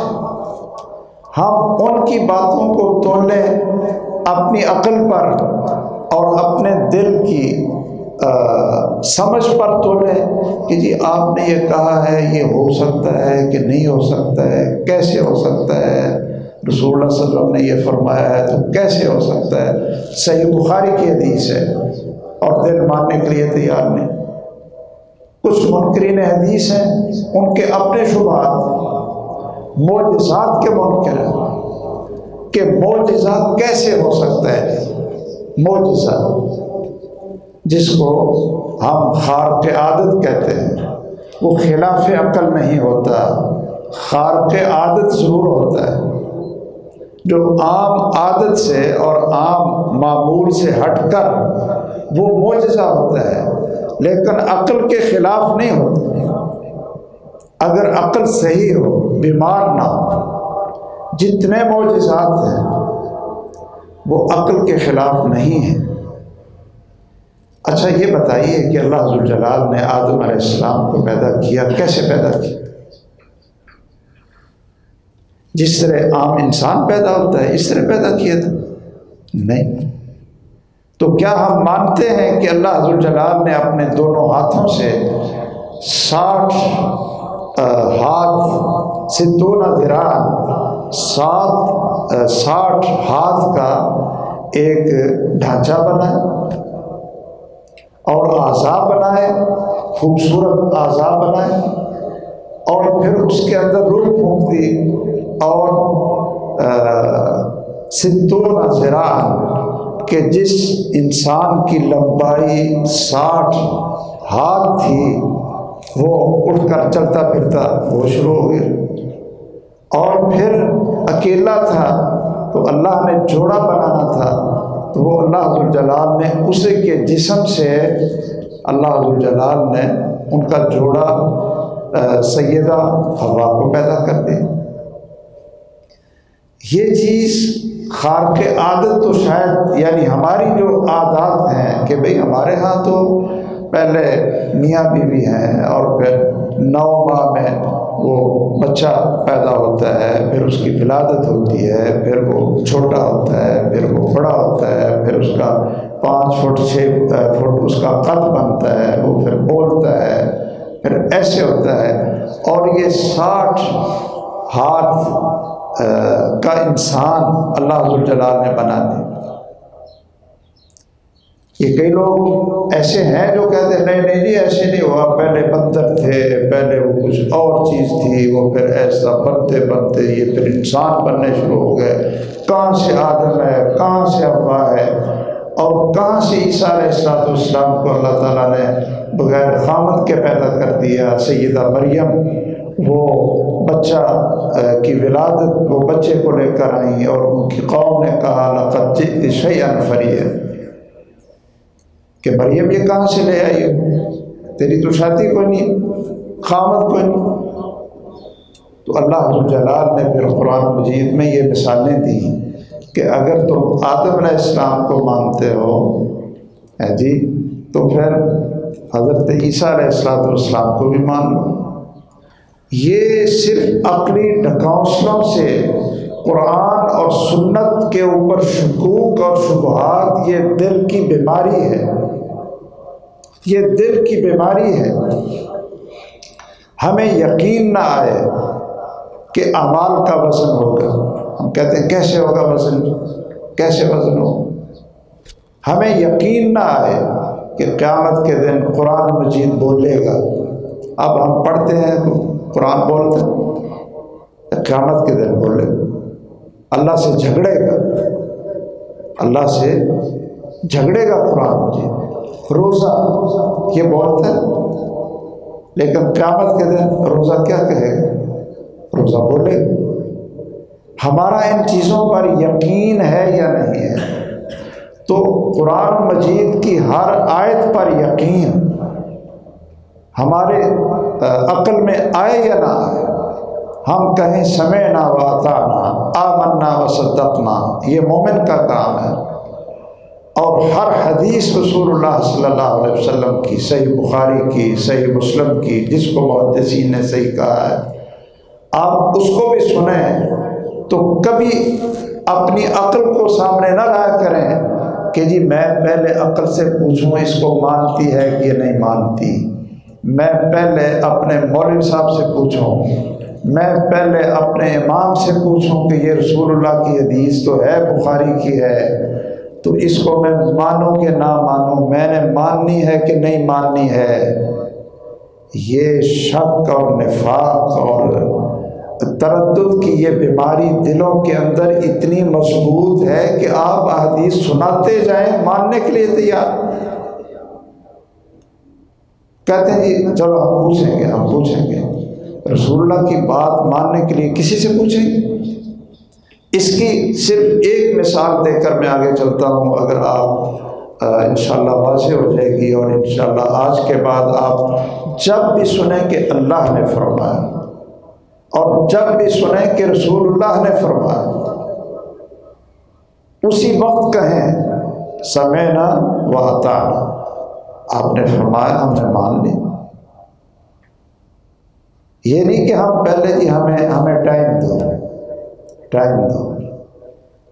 हम उनकी बातों को तोलें अपनी अकल पर और अपने दिल की आ, समझ पर तोले कि जी आपने ये कहा है ये हो सकता है कि नहीं हो सकता है कैसे हो सकता है? रसूल वसल्लम ने ये फरमाया है तो कैसे हो सकता है? सही बुखारी की हदीस है और दिल मानने के लिए तैयार नहीं। कुछ मुनकरीन हदीस हैं उनके अपने शुभात मोजात के मुनकर हैं। कि मोजात कैसे हो सकता है? मोजा जिसको हम खार के आदत कहते हैं। वो खिलाफ अकल नहीं होता। खार के आदत ज़रूर होता है। जो आम आदत से और आम मामूल से हटकर वो मोजा होता है। लेकिन अकल के ख़िलाफ़ नहीं होता। अगर अकल सही हो, बीमार ना हो जितने मोजात हैं, वो अक्ल के ख़िलाफ़ नहीं है। अच्छा ये बताइए कि अल्लाह जलाल ने आदम आसमाम को पैदा किया, कैसे पैदा किया? जिस तरह आम इंसान पैदा होता है, इस तरह पैदा किया था? नहीं। तो क्या हम मानते हैं कि अल्लाह जलाल ने अपने दोनों हाथों से साठ हाथ से दो नजरान सात साठ हाथ का एक ढांचा बनाए और आज़ा बनाए, खूबसूरत आज़ा बनाए और फिर उसके अंदर रूह फूक दी और सिद्दोना जरान के जिस इंसान की लंबाई साठ हाथ थी, वो उठकर चलता फिरता वो शुरू हो गया। और फिर अकेला था तो अल्लाह ने जोड़ा बनाना था तो वो अल्लाह जलाल ने उसे के जिसम से अल्लाह जलाल ने उनका जोड़ा सैदा हवा को पैदा कर दिया। ये चीज़ खार के आदत तो शायद, यानी हमारी जो आदत हैं कि भाई हमारे यहाँ तो पहले मियाँ बीवी हैं और फिर नौ माह में वो बच्चा पैदा होता है, फिर उसकी विलादत होती है, फिर वो छोटा होता है, फिर वो बड़ा होता है, फिर उसका पाँच फुट छः फुट उसका कद बनता है, वो फिर बोलता है, फिर ऐसे होता है। और ये साठ हाथ का इंसान अल्लाह जलाल ने बना दिया। ये कई लोग ऐसे हैं जो कहते हैं, नहीं नहीं जी ऐसे नहीं हुआ। पहले पत्थर थे, पहले वो कुछ और चीज़ थी, वो फिर ऐसा बनते बनते ये फिर इंसान बनने शुरू हो गए। कहाँ से आदम है, कहाँ से अब्बा है? और कहाँ से ईसा इस्लाम को अल्लाह ताला ने बगैर खामद के पैदा कर दिया? सैदा मरियम, वो बच्चा की विलादत वो बच्चे को लेकर आई और उनकी कौम ने कहा लकत शैन फरी कि मरियम ये कहाँ से ले आई हो तेरी तो शादी को नहीं खामद को नहीं तो अल्लाह जलाल ने फिर कुरान मजीद में ये मिसालें दी कि अगर तुम आदम इस्लाम को मानते हो है जी तो फिर हज़रत ईसा इस्लाम को भी मान लो ये सिर्फ़ अपनी ढकौसलों से कुरान और सुन्नत के ऊपर शकूक और शुबहात, ये दिल की बीमारी है। ये दिल की बीमारी है। हमें यकीन ना आए कि अमाल का वज़न होगा। हम कहते हैं, कैसे होगा वज़न? कैसे वज़न हो? हमें यकीन ना आए कि क़्यामत के दिन कुरान मजीद बोलेगा। अब हम पढ़ते हैं तो कुरान बोलते हैं क़्यामत के दिन बोले अल्लाह से झगड़ेगा। अल्लाह से झगड़ेगा कुरान मजीद रोज़ा, ये बहुत है। लेकिन क्यामत के दिन रोज़ा क्या कहेगा? रोज़ा बोले, हमारा इन चीज़ों पर यकीन है या नहीं है? तो कुरान मजीद की हर आयत पर यकीन, हमारे अकल में आए या ना आए? हम कहें समय ना वाता ना। आमन्ना व सदकना ये मोमिन का काम है। और हर हदीस रसूलुल्लाह सल्लल्लाहु अलैहि वसल्लम की, सही बुखारी की, सही मुस्लिम की, जिसको मुहदसिन ने सही कहा है। आप उसको भी सुने तो कभी अपनी अक्ल को सामने ना लाया करें कि जी मैं पहले अक्ल से पूछूँ, इसको मानती है कि नहीं मानती। मैं पहले अपने मौलवी साहब से पूछूँ मैं पहले अपने इमाम से पूछूँ कि ये रसूलुल्लाह की हदीस तो है, बुखारी की है तो इसको मैं मानूं कि ना मानूं? मैंने माननी है कि नहीं माननी है? ये शक और निफाक और तरद की ये बीमारी दिलों के अंदर इतनी मज़बूत है कि आप अहदीस सुनाते जाएँ, मानने के लिए तैयार। कहते हैं जी, चलो, हम पूछेंगे हम पूछेंगे। रसूलुल्लाह की बात मानने के लिए किसी से पूछें? इसकी सिर्फ़ एक मिसाल देकर मैं आगे चलता हूँ। अगर आप इन वाज हो जाएगी और इन आज के बाद आप जब भी सुने कि अल्लाह ने फरमाया और जब भी सुने कि रसूलुल्लाह ने फरमाया, उसी वक्त कहें समय ना व अताना। आपने फरमाया, हमने मान ली ये नहीं कि हम पहले जी हमें हमें टाइम दो टाइम दो,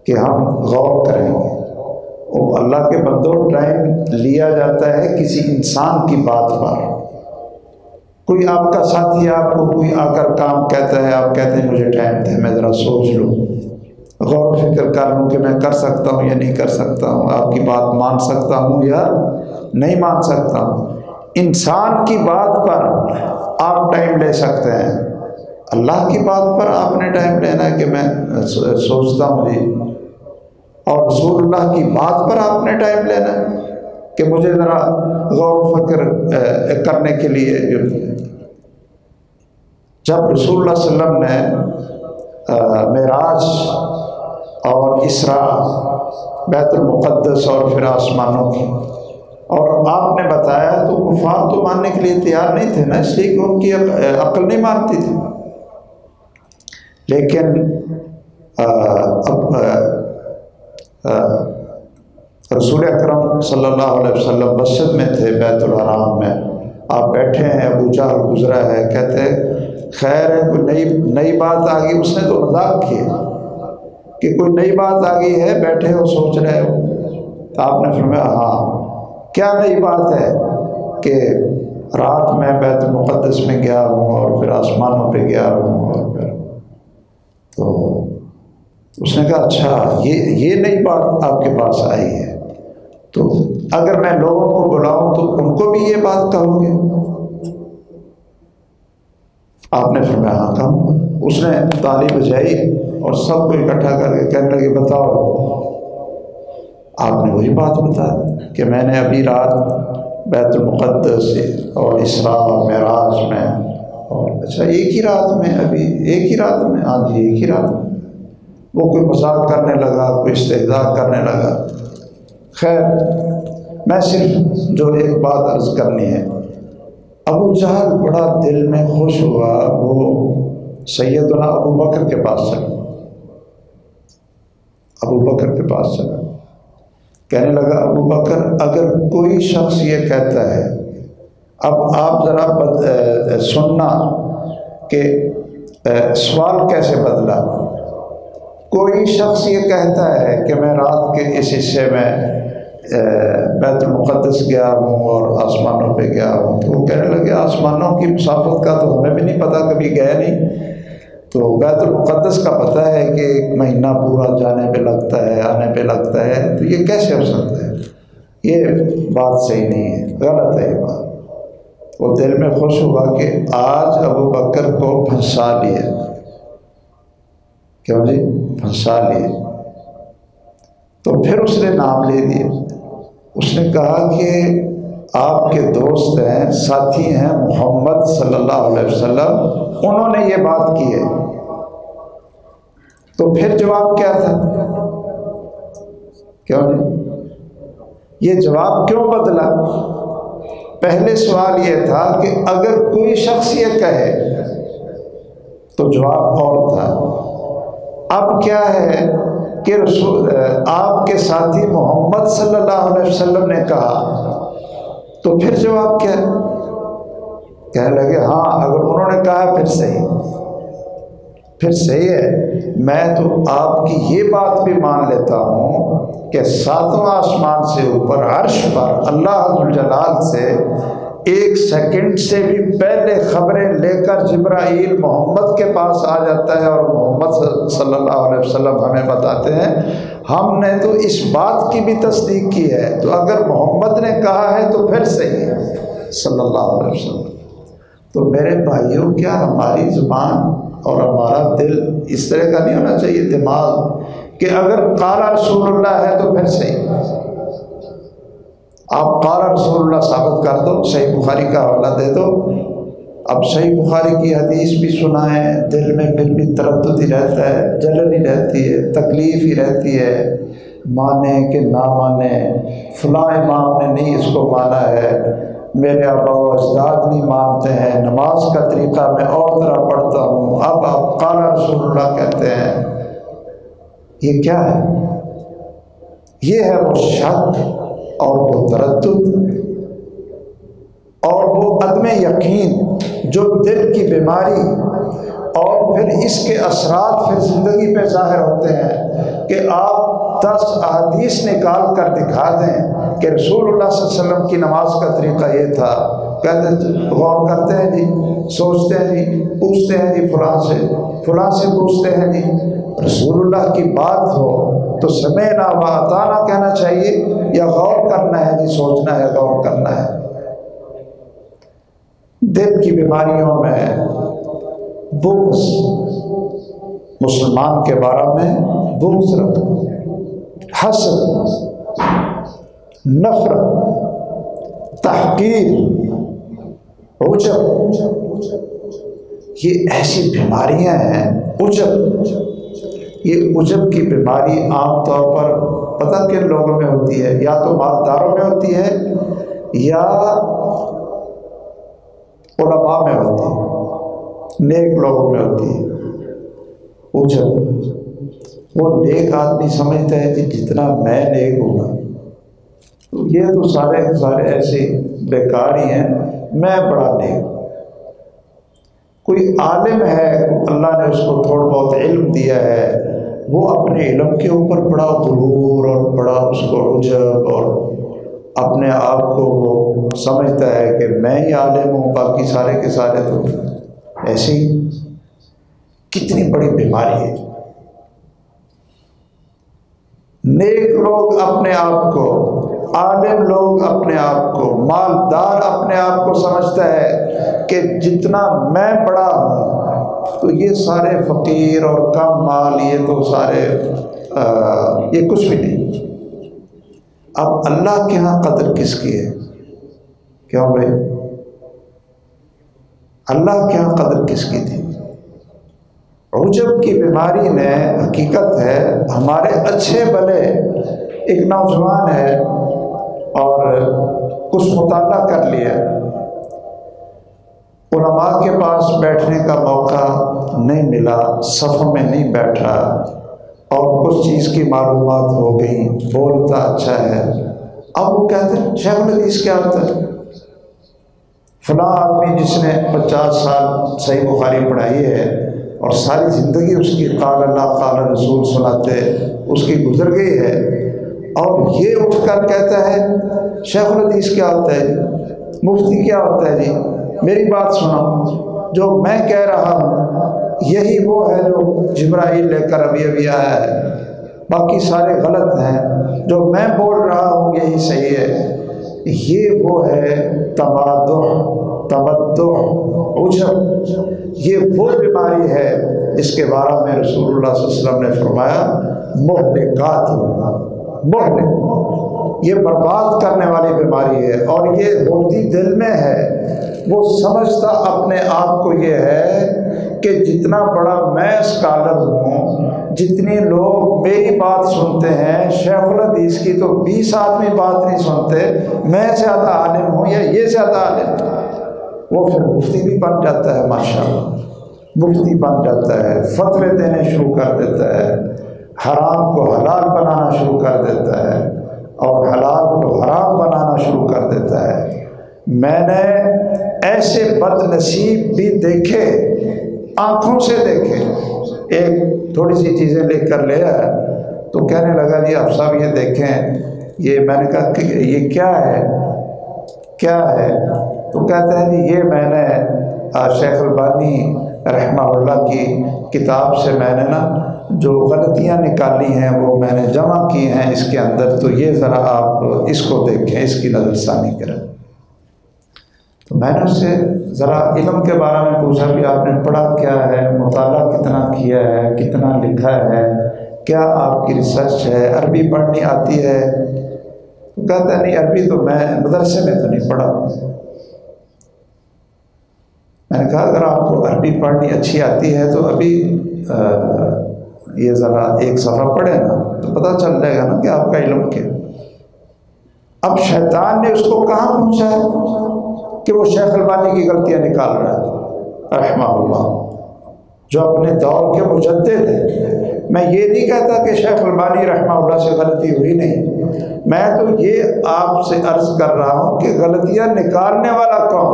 कि हम गौर करेंगे। और अल्लाह के बंदो टाइम लिया जाता है किसी इंसान की बात पर। कोई आपका साथी आपको, कोई आकर काम कहता है, आप कहते हैं, मुझे टाइम दे, मैं ज़रा सोच लूँ। गौर फ़िक्र कर लूँ कि मैं कर सकता हूँ या नहीं कर सकता हूँ। आपकी बात मान सकता हूँ या नहीं मान सकता हूँ। इंसान की बात पर आप टाइम ले सकते हैं। अल्लाह की बात पर आपने टाइम लेना है कि मैं सोचता हूँ जी। और रसूलुल्लाह की बात पर आपने टाइम लेना है कि मुझे ज़रा गौर फक्र करने के लिए जब रसूलुल्लाह सल्लम ने मेराज और इसरा बैतुलमुक़द्दस और फिर आसमानों की और आपने बताया तो कुफार तो मानने के लिए तैयार नहीं थे ना, इसलिए उनकी अक्ल नहीं मानती थी। लेकिन रसूल अकरम सल्लल्लाहु अलैहि वसल्लम मस्जिद में थे, बैतुल हराम में। आप बैठे हैं, अबू जहल गुजरा है, कहते, खैर है कोई नई नई बात आ गई। उसने तो मज़ाक किया कि कोई नई बात आ गई है, बैठे हो, सोच रहे हो। तो आपने फरमाया हाँ क्या नई बात है कि रात में बैत मुक़दस में गया हूँ और फिर आसमानों पे गया हूँ और फिर तो उसने कहा अच्छा ये ये नई बात आपके पास आई है। तो अगर मैं लोगों को बुलाऊं तो उनको भी ये बात कहोगे? आपने फिर मैं हाँ कहूँगा उसने ताली बजाई और सबको इकट्ठा करके कहने लगे, बताओ आपने वही बात बता कि मैंने अभी रात बैतुलमुक़द्दस और इसरा महराज में और अच्छा एक ही रात में अभी, एक ही रात में? हाँ जी, एक ही रात में। वो कोई मज़ाक करने लगा, कोई इस्तेजा करने लगा। खैर, मैं सिर्फ़ जो एक बात अर्ज़ करनी है। अबू जहल बड़ा दिल में खुश हुआ, वो सैदना अबू बकर के पास चला। अबू बकर के पास चला। कहने लगा, अबू बकर, अगर कोई शख्स ये कहता है, अब आप ज़रा सुनना कि सवाल कैसे बदला। कोई शख्स ये कहता है कि मैं रात के इस हिस्से में बैतुलमुक़दस गया हूँ और आसमानों पे गया हूँ तो वो कहने लगे, आसमानों की मुसाफत का तो हमें भी नहीं पता, कभी गए नहीं। तो बैतुलमुक़दस का पता है कि एक महीना पूरा जाने पे लगता है, आने पे लगता है तो ये कैसे हो सकता है? ये बात सही नहीं है, गलत है ये बात। वो दिल में खुश हुआ कि आज अबू बकर को फंसा लिए क्यों जी? फंसा लिए तो फिर उसने नाम ले दिए उसने कहा कि आपके दोस्त हैं, साथी हैं मोहम्मद सल्लल्लाहु अलैहि वसल्लम, उन्होंने ये बात की है। तो फिर जवाब क्या था? क्यों नहीं? ये जवाब क्यों बदला? पहले सवाल ये था कि अगर कोई शख्स ये कहे तो जवाब और था। अब क्या है कि आपके साथी मोहम्मद सल्लल्लाहु अलैहि वसल्लम ने कहा तो फिर जवाब क्या? कहने लगे हाँ अगर उन्होंने कहा फिर सही। फिर सही है। मैं तो आपकी ये बात भी मान लेता हूँ कि सातवां आसमान से ऊपर, अर्श पर, अल्लाह जलाल से एक सेकंड से भी पहले खबरें लेकर जब्राइल मोहम्मद के पास आ जाता है और मोहम्मद सल्लल्लाहु अलैहि वसल्लम हमें बताते हैं, हमने तो इस बात की भी तस्दीक की है तो अगर मोहम्मद ने कहा है तो फिर सही है, सल्लल्लाहु अलैहि वसल्लम। तो मेरे भाइयों, क्या हमारी ज़ुबान और हमारा दिल इस तरह का नहीं होना चाहिए दिमाग कि अगर काला रसूलुल्लाह है तो फिर सही आप काला रसूलुल्लाह साबित कर दो, सही बुखारी का हवाला दे दो। अब सही बुखारी की हदीस भी सुनाए दिल में फिर भी तरद ही रहता है, जलन ही रहती है, तकलीफ़ ही रहती है। माने कि ना माने, फलां इमाम ने नहीं इसको माना है। मेरे आबा अजदाद नहीं मानते हैं। नमाज़ का तरीका मैं और तरह पढ़ता हूँ। अब आप काला रसूलुल्लाह कहते हैं। ये क्या है? ये है वो शक। और वो तरद और वो अदम यकीन, जो दिल की बीमारी, और फिर इसके असरात फिर ज़िंदगी पे ज़ाहिर होते हैं कि आप दस अदीस निकाल कर दिखा दें कि रसूल वसल्लम की नमाज़ का तरीका ये था। कहते गौर करते हैं जी, सोचते हैं जी, पूछते हैं जी, फुला से फुला से पूछते हैं जी, रसूलुल्लाह की बात हो तो समय ना वाताना कहना चाहिए, या गौर करना है, जी सोचना है, गौर करना है। दिल की बीमारियों में बुग्स मुसलमान के बारे में बुग्स रखो हसद नफरत, तहकीर, उजब। ये ऐसी बीमारियाँ हैं, उजब। ये उजब की बीमारी आमतौर पर पता किन लोगों में होती है? या तो मालदारों में होती है, या उलमा में होती है। नेक लोगों में होती है। उजब। वो नेक आदमी समझता है कि जितना मैं नेक तो ये तो सारे सारे ऐसे बेकार ही हैं मैं बड़ा नेक कोई आलिम है, अल्लाह ने उसको थोड़ा बहुत इल्म दिया है वो अपने इलम के ऊपर बड़ा गुरूर और बड़ा उसको उजब और अपने आप को वो समझता है कि मैं ही आलिम हूँ, बाकी सारे के सारे तो ऐसे कितनी बड़ी बीमारी है। नेक लोग अपने आप को, आलिम लोग अपने आप को, मालदार अपने आप को समझता है कि जितना मैं बड़ा हूँ तो ये सारे फ़कीर और कम माल ये तो सारे आ, ये कुछ भी नहीं। अब अल्लाह के यहाँ कदर किसकी है? क्यों भाई अल्लाह के यहाँ कदर किसकी थी? उजब की बीमारी ने हकीकत है हमारे अच्छे भले एक नौजवान है और कुछ मुताला कर लिया। उलमा के पास बैठने का मौका नहीं मिला, सफ़र में नहीं बैठा और कुछ चीज़ की मालूम हो गई, बोलता अच्छा है। अब वो कहते हैं शेख हदीस क्या होता है फला आदमी जिसने पचास साल सही बुखारी पढ़ाई है और सारी ज़िंदगी उसकी काल अल्लाह काल रसूल सुनाते, उसकी गुजर गई है और ये उठकर कहता है शेख हदीस क्या होता है मुफ्ती क्या होता है जी? मेरी बात सुनो। जो मैं कह रहा हूँ यही वो है जो जब्राइल लेकर अभी अभी आया है। बाकी सारे गलत हैं। जो मैं बोल रहा हूँ, यही सही है। ये वो है तबादु तबद्दो उजब ये वो बीमारी है जिसके बारे में रसूलुल्लाह वसल्लम ने फरमाया, मोहलिकात मोहले ये बर्बाद करने वाली बीमारी है और ये होती दिल में है। वो समझता अपने आप को ये है कि जितना बड़ा मैं स्कॉलर हूँ, जितने लोग मेरी बात सुनते हैं, शेखुल हदीस की तो बीस आदमी बात नहीं सुनते, मैं ज़्यादा आलिम हूँ या ये ज़्यादा आलिम? वो फिर मुफ्ती भी बन जाता है माशा मुफ्ती बन जाता है, फतवे देने शुरू कर देता है, हराम को हलाल बनाना शुरू कर देता है और हलाल को हराम बनाना शुरू कर देता है। मैंने ऐसे बदनसीब भी देखे, आँखों से देखे। एक थोड़ी सी चीज़ें लेकर कर ले आया तो कहने लगा, जी, आप सब ये देखें, ये मैंने कहा ये क्या है? क्या है? तो कहते हैं, जी, ये मैंने शेख अलबानी रहमा की किताब से मैंने ना, जो गलतियाँ निकाली हैं, वो मैंने जमा की हैं इसके अंदर तो ये ज़रा आप इसको देखें, इसकी नज़रसानी करें। तो मैंने उससे ज़रा इलम के बारे में पूछा कि आपने पढ़ा क्या है मुताला कितना किया है कितना लिखा है क्या आपकी रिसर्च है अरबी पढ़नी आती है? तो कहता नहीं अरबी तो मैं मदरसे में तो नहीं पढ़ा मैंने कहा अगर आपको अरबी पढ़नी अच्छी आती है तो अभी आ, ये ज़रा एक सफ़ा पढ़े ना तो पता चल जाएगा ना कि आपका इलम क्या अब शैतान ने उसको कहाँ पहुँचा है कि वो शेख अलबानी की गलतियाँ निकाल रहा है। रहमा जो अपने दौर के मुजद थे। मैं ये नहीं कहता कि शेख अलबानी रहमा से गलती हुई नहीं। मैं तो ये आपसे अर्ज़ कर रहा हूँ कि गलतियाँ निकालने वाला कौन?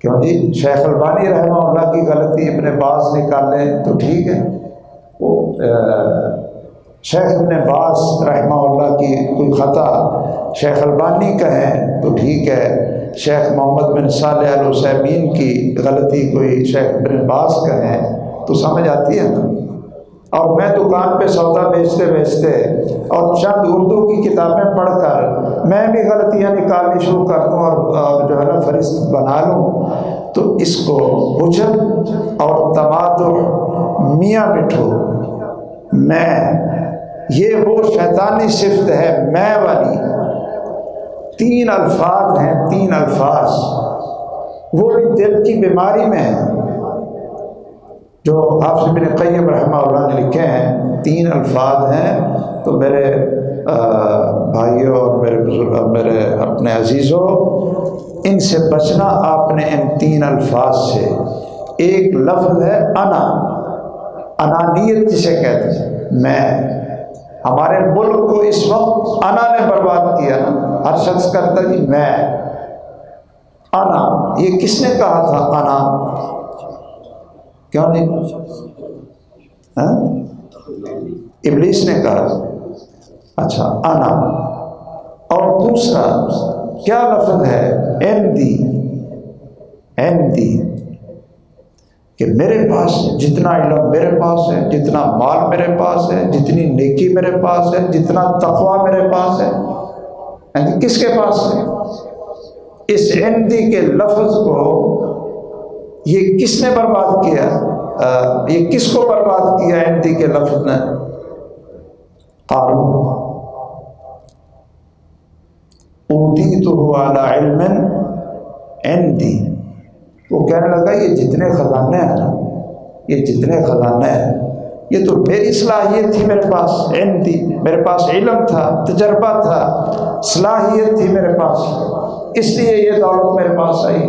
क्यों जी? शेख अलबानी रहमा की गलती अपने बास निकालें तो ठीक है। वो शेख अपने बास रहमा की कोई ख़ता शेख अलबानी कहें तो ठीक है। शेख मोहम्मद बिन सालसैमीन की गलती कोई शेख बिन बास कहें तो समझ आती है ना? और मैं दुकान पे सौदा बेचते बेचते और चंद उर्दू की किताबें पढ़कर मैं भी गलतियाँ निकालनी शुरू कर दूँ और जो है ना फरिस्त बना लूँ तो इसको उजब और तमादुर मियाँ मिठो मैं ये वो शैतानी सिफ्त है, मैं वाली। तीन अल्फाज हैं, तीन अल्फाज। वो भी दिल की बीमारी में है। जो आपसे मेरे कैम रहमा ने लिखे हैं, तीन अल्फाज हैं। तो मेरे भाइयों और मेरे बुज़ुर्ग, मेरे अपने अजीज़ों, इनसे बचना आपने इन तीन अल्फाज से। एक लफ्ज़ है, अना। अनानियत जिसे कहते हैं। मैं हमारे मुल्क को इस वक्त अना ने बर्बाद किया ना। हर शख्स करता जी, मैं अना ये किसने कहा था अना क्यों नहीं? हाँ? इबलीस ने कहा अच्छा अना और दूसरा, क्या लफ्ज है? M D. M D. कि मेरे पास जितना इलम मेरे पास है जितना माल मेरे पास है जितनी नेकी मेरे पास है जितना तकवा मेरे पास है। किसके पास है? इस हिंदी के लफ्ज़ को ये किसने बर्बाद किया? आ, ये किसको बर्बाद किया हिंदी के लफ्ज़ ने? कारून ऊती तो हुआ इल्मन एंदी वो कहने लगा, ये जितने ख़जाने हैं ना, ये जितने ख़जाने हैं, ये तो मेरी सलाहियत थी मेरे पास इन थी, मेरे पास इलम था, तजर्बा था सलाहियत थी मेरे पास, इसलिए ये दौलत मेरे पास आई।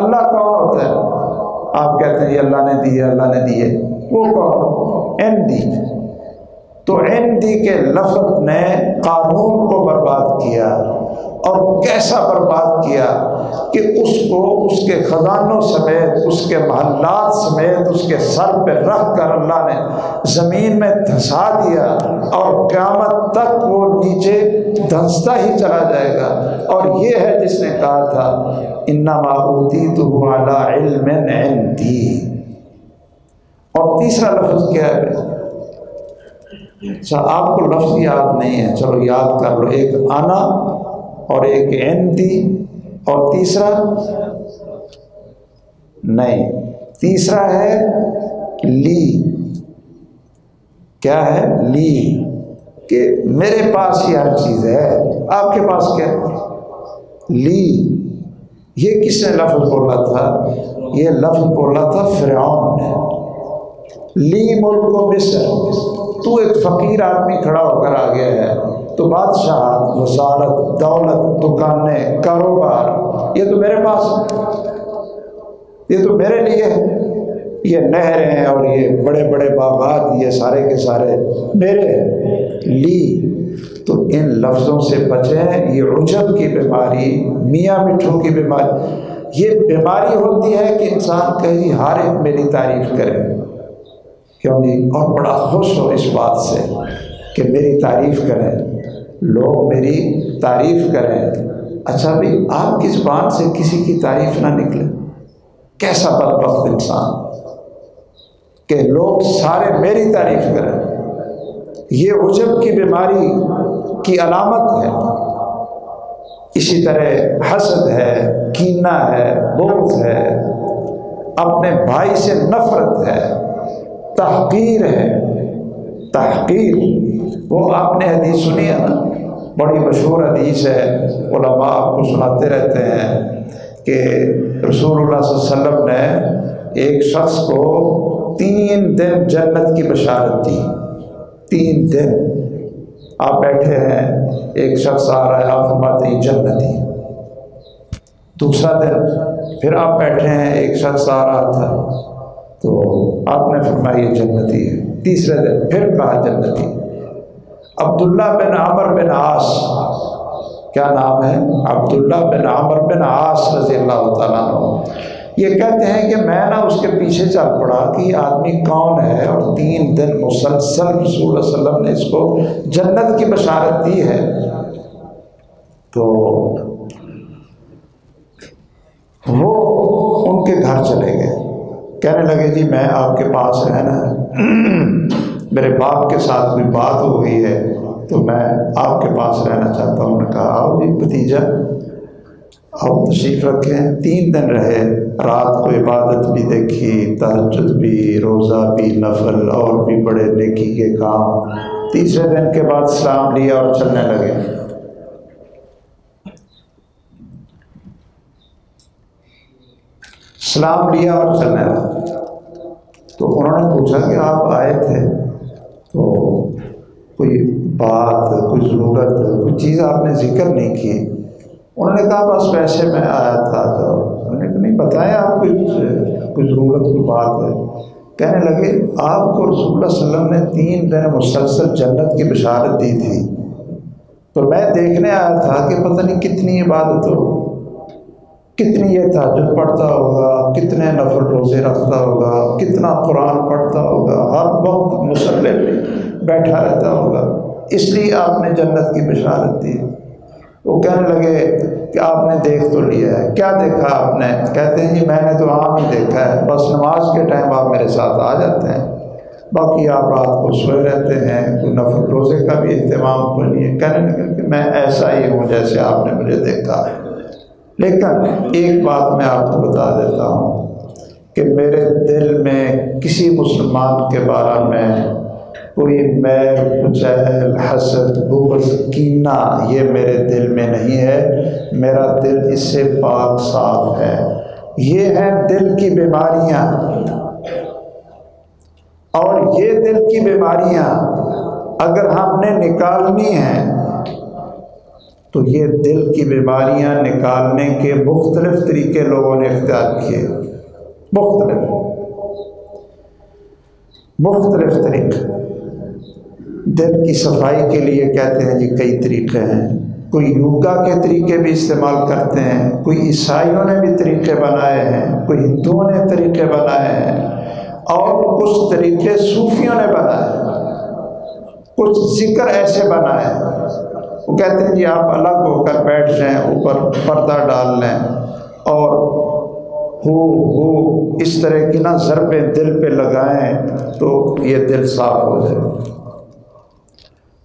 अल्लाह कौन होता है? आप कहते हैं, ये अल्लाह ने दिए अल्लाह ने दिए वो कौन? एन दी तो एन दी के लफ्ज़ ने कानून को बर्बाद किया और कैसा बर्बाद किया? कि उसको उसके ख़जानों समेत, उसके महल्लात समेत, उसके सर पर रख कर अल्लाह ने ज़मीन में धंसा दिया और क़्यामत तक वो नीचे धंसता ही चला जाएगा। और ये है जिसने कहा था, इन्ना माबूती तो दी और तीसरा लफ्ज़ क्या है? अच्छा आपको लफ्ज़ याद नहीं है, चलो याद कर लो। एक आना और एक एन दी और तीसरा? नहीं। तीसरा है ली। क्या है? ली। कि मेरे पास ही हर चीज़ है। आपके पास क्या ली। ये किसने लफ्ज़ बोला था? ये लफ्ज़ बोला था फिरौन ने। ली मुल्क मिस्र। तू एक फ़कीर आदमी खड़ा होकर आ गया है। तो बादशाह, वसारत, दौलत, दुकानें, कारोबार, ये तो मेरे पास ये तो मेरे लिए है। ये नहरें और ये बड़े बड़े बागात, ये सारे के सारे मेरे ली तो इन लफ्ज़ों से बचें। ये उजब की बीमारी, मियाँ मिठू की बीमारी, ये बीमारी होती है कि इंसान कहीं हर मेरी तारीफ़ करे। क्यों जी और बड़ा खुश हो इस बात से कि मेरी तारीफ़ करें। लोग मेरी तारीफ़ करें। अच्छा भाई, आप किस बात से किसी की तारीफ़ ना निकले? कैसा बदबख्त इंसान? कि लोग सारे मेरी तारीफ़ करें। ये उजब की बीमारी की अलामत है। इसी तरह हसद है, कीना है बुग्ज है, अपने भाई से नफरत है, तहकीर है, तहकीर वो आपने हदीस सुनी है ना? बड़ी मशहूर हदीस है। उलमा आपको सुनाते रहते हैं कि रसूलुल्लाह वसल्लम ने एक शख्स को तीन दिन जन्नत की बशारत दी। तीन दिन। आप बैठे हैं, एक शख्स आ रहा है, आप फरमाते हैं, जन्नती दूसरा दिन, फिर आप बैठे हैं, एक शख्स आ रहा था। तो आपने फरमाया जन्नती है तीसरे दिन, फिर कहा, जन्नती अब्दुल्ला बिन आमर बिन आस। क्या नाम है? अब्दुल्ला बिन आमर बिन आस रज़ी अल्लाह ये कहते हैं कि मैं ना उसके पीछे चल पड़ा कि आदमी कौन है और तीन दिन मुसलसल रसूल वसल्लम ने इसको जन्नत की बशारत दी है। तो वो उनके घर चले गए। कहने लगे, जी, मैं आपके पास रहना मेरे बाप के साथ भी बात हो गई है तो मैं आपके पास रहना चाहता हूँ। उन्होंने कहा, आओ जी, भतीजा, आओ तशरीफ़ रखें। तीन दिन रहे, रात को इबादत भी देखी तहजद भी, रोज़ा भी, नफल और भी बड़े नेकी के काम। तीसरे दिन के बाद सलाम लिया और चलने लगे। सलाम लिया और चलने लगा। तो उन्होंने पूछा कि आप आए थे? तो कोई बात, कोई ज़रूरत, कोई चीज़ आपने ज़िक्र नहीं की। उन्होंने कहा, बस पैसे में आया था। तो उन्होंने कहा, नहीं बताया आप कुछ, कोई ज़रूरत की बात है? कहने लगे, आपको रसूल ने तीन दिन मुसलसल जन्नत की बशारत दी थी। तो मैं देखने आया था कि पता नहीं कितनी इबादत हो कितनी ये ताजुद पढ़ता होगा, कितने नफर रोज़े रखता होगा, कितना कुरान पढ़ता होगा, हर वक्त मुसल्ले पे बैठा रहता होगा। इसलिए आपने जन्नत की बशारत दी। वो कहने लगे कि आपने देख तो लिया है। क्या देखा आपने? कहते हैं, जी, मैंने तो आम ही देखा है। बस नमाज़ के टाइम आप मेरे साथ आ जाते हैं। बाकी आप रात को सोए रहते हैं, कोई नफर रोज़े का भी अहतमाम को नहीं है। कहने लगे कि मैं ऐसा ही हूँ जैसे आपने मुझे देखा। है लेकिन एक बात मैं आपको बता देता हूँ कि मेरे दिल में किसी मुसलमान के बारे में कोई मैल, कुचैल, हसद बुगज कीना, ये मेरे दिल में नहीं है। मेरा दिल इससे पाक, साफ़ है। ये हैं दिल की बीमारियाँ। और ये दिल की बीमारियाँ अगर हमने निकालनी हैं तो ये दिल की बीमारियाँ निकालने के मुख्तलिफ़ तरीके लोगों ने इख्तियार किए। मुख्तलिफ़। मुख्तलिफ़ तरीके। दिल की सफ़ाई के लिए कहते हैं जी कई तरीके हैं। कोई योगा के तरीके भी इस्तेमाल करते हैं। कोई ईसाइयों ने भी तरीके बनाए हैं। कोई हिंदुओं ने तरीके बनाए हैं। और कुछ तरीके सूफियों ने बनाए कुछ ज़िक्र ऐसे बनाए वो कहते हैं, जी, आप अलग होकर बैठ जाएँ, ऊपर पर्दा डाल लें और हो हो, इस तरह की ना ज़रबें दिल पे लगाएँ तो ये दिल साफ़ हो जाए।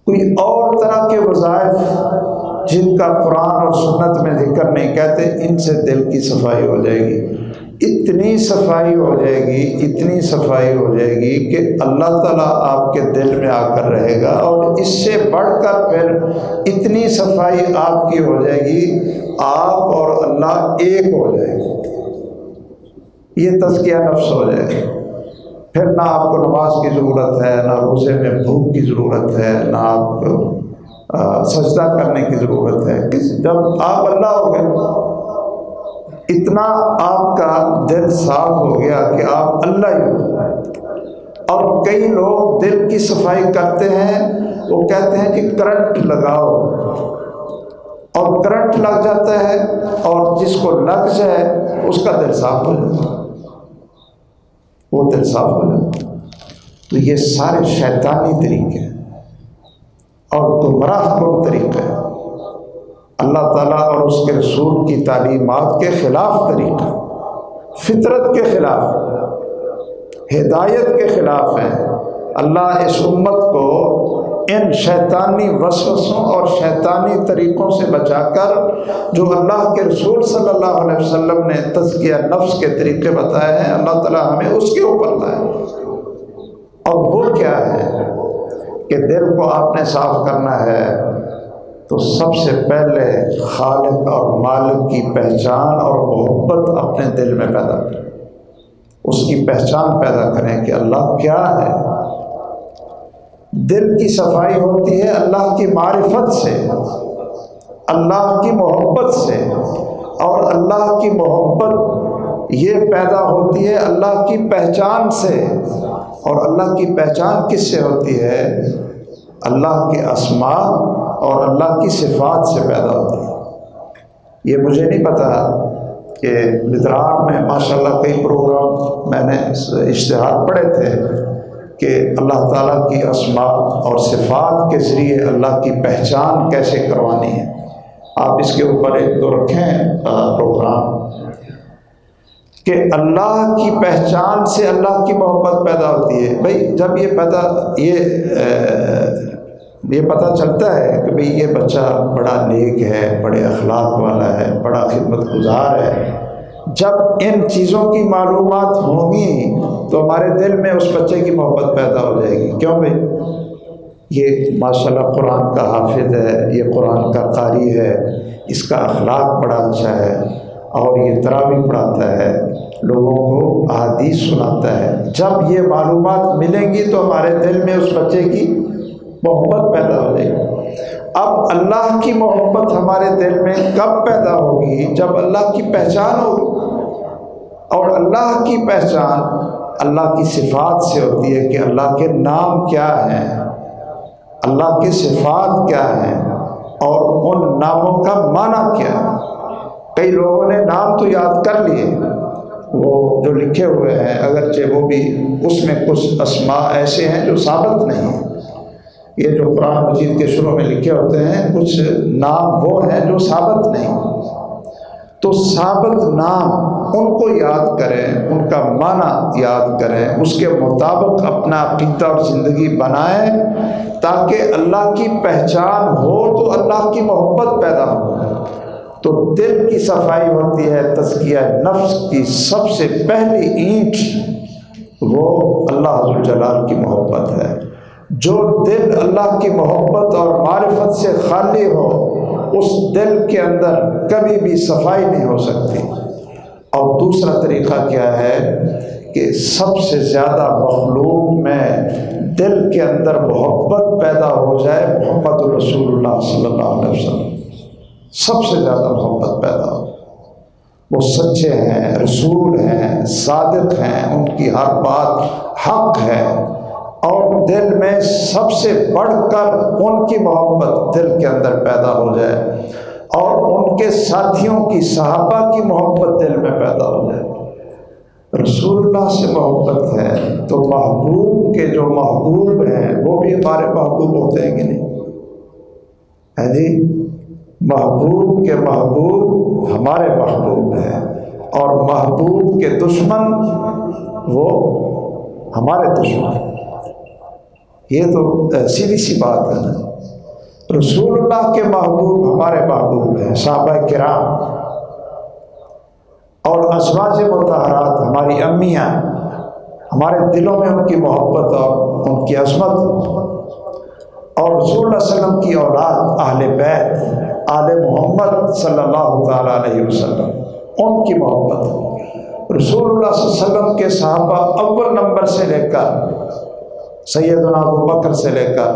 कोई और तरह के वज़ायफ जिनका कुरान और सुन्नत में ज़िक्र नहीं, कहते इनसे दिल की सफ़ाई हो जाएगी। इतनी सफ़ाई हो जाएगी, इतनी सफ़ाई हो जाएगी कि अल्लाह ताला आपके दिल में आकर रहेगा और इससे बढ़कर फिर इतनी सफ़ाई आपकी हो जाएगी, आप और अल्लाह एक हो जाएगी। ये तस्किया नफ्स हो जाएगा। फिर ना आपको नमाज़ की ज़रूरत है, ना रोज़े में भूख की ज़रूरत है, ना आपको सजदा करने की ज़रूरत है। किस जब आप अल्लाह हो गए इतना आपका दिल साफ़ हो गया कि आप अल्लाह ही हो। और कई लोग दिल की सफ़ाई करते हैं, वो कहते हैं कि करंट लगाओ। और करंट लग जाता है और जिसको लग जाए उसका दिल साफ़ हो जाता है। वो दिल साफ़ हो जाता है। तो ये सारे शैतानी तरीके हैं और गुमराह कौन तरीका है। अल्लाह ताला और उसके रसूल की तालीमत के ख़िलाफ़ तरीका फितरत के ख़िलाफ़ हिदायत के ख़िलाफ़ है। अल्लाह इस उम्मत को इन शैतानी वसवसों और शैतानी तरीक़ों से बचाकर, जो अल्लाह के रसूल सल्लल्लाहु अलैहि वसल्लम ने तज़किया नफ्स के तरीके बताए हैं, अल्लाह ताला हमें उसके ऊपर लाए। और वो क्या है कि दिल को आपने साफ़ करना है तो सबसे पहले खालिक और मालिक की पहचान और मोहब्बत अपने दिल में पैदा करें। उसकी पहचान पैदा करें कि अल्लाह क्या है। दिल की सफ़ाई होती है अल्लाह की मारिफत से, अल्लाह की मोहब्बत से, और अल्लाह की मोहब्बत ये पैदा होती है अल्लाह की पहचान से। और अल्लाह की पहचान किससे होती है? अल्लाह के असमा और अल्लाह की सिफात से पैदा होती है। ये मुझे नहीं पता कि लितरार में, माशाल्लाह, कई प्रोग्राम मैंने इश्तहार पढ़े थे कि अल्लाह ताला की असमा और सिफात के ज़रिए अल्लाह की पहचान कैसे करवानी है। आप इसके ऊपर एक तो रखें प्रोग्राम। कि अल्लाह की पहचान से अल्लाह की मोहब्बत पैदा होती है। भाई, जब ये पैदा ये ये पता चलता है कि भाई ये बच्चा बड़ा नेक है, बड़े अखलाक वाला है, बड़ा खिदमत गुजार है। जब इन चीज़ों की मालूम होंगी तो हमारे दिल में उस बच्चे की मोहब्बत पैदा हो जाएगी। क्यों भाई? ये माशाल्लाह कुरान का हाफिज है, ये कुरान का कारी है, इसका अखलाक बड़ा अच्छा है, और ये तरावी पढ़ाता है, लोगों को अदीस सुनाता है। जब ये मालूम मिलेंगी तो हमारे दिल में उस बच्चे की मोहब्बत पैदा हो जाएगी। अब अल्लाह की मोहब्बत हमारे दिल में कब पैदा होगी? जब अल्लाह की पहचान होगी और अल्लाह की पहचान अल्लाह की सिफात से होती है कि अल्लाह के नाम क्या हैं, अल्लाह की सिफात क्या हैं, और उन नामों का माना क्या कई लोगों ने नाम तो याद कर लिए, वो जो लिखे हुए हैं, अगरचे वो भी, उसमें कुछ असमा ऐसे हैं जो साबित नहीं ये जो कुरान मजीद के शुरू में लिखे होते हैं, कुछ नाम वो हैं जो साबित नहीं तो साबित नाम उनको याद करें, उनका माना याद करें, उसके मुताबिक अपना अकीदा और ज़िंदगी बनाएँ, ताकि अल्लाह की पहचान हो तो अल्लाह की मोहब्बत पैदा हो। तो दिल की सफ़ाई होती है तस्किया नफ्स की सबसे पहली ईंट, वो अल्लाह जलाल की मोहब्बत है। जो दिल अल्लाह की मोहब्बत और मारिफत से खाली हो, उस दिल के अंदर कभी भी सफ़ाई नहीं हो सकती। और दूसरा तरीक़ा क्या है कि सबसे ज़्यादा मखलूक में दिल के अंदर मोहब्बत पैदा हो जाए सल्लल्लाहु अलैहि वसल्लम। सबसे ज़्यादा मोहब्बत पैदा हो। वो सच्चे हैं, रसूल हैं, सादिक हैं, उनकी हर बात हक है। और दिल में सबसे बढ़कर उनकी मोहब्बत दिल के अंदर पैदा हो जाए और उनके साथियों की, सहाबा की मोहब्बत दिल में पैदा हो जाए। रसूलुल्लाह से मोहब्बत है तो महबूब के जो महबूब हैं, वो भी हमारे महबूब होते हैं कि नहीं? है जी? महबूब के महबूब हमारे महबूब हैं और महबूब के दुश्मन वो हमारे दुश्मन ये तो सीधी सी बात है ना। रसूलुल्लाह के महबूब हमारे महबूब हैं, साहब कराम। और अजवाज मतहरात हमारी अम्मियाँ, हमारे दिलों में उनकी मोहब्बत और उनकी असमत और रसूल वसल्लम की औलाद आहल बैत, आल मोहम्मद सल्लल्लाहु अलैहि वसल्लम, उनकी मोहब्बत। रसूल वसल्लम के साहबा अव्वल नंबर से लेकर सैदना बकर से लेकर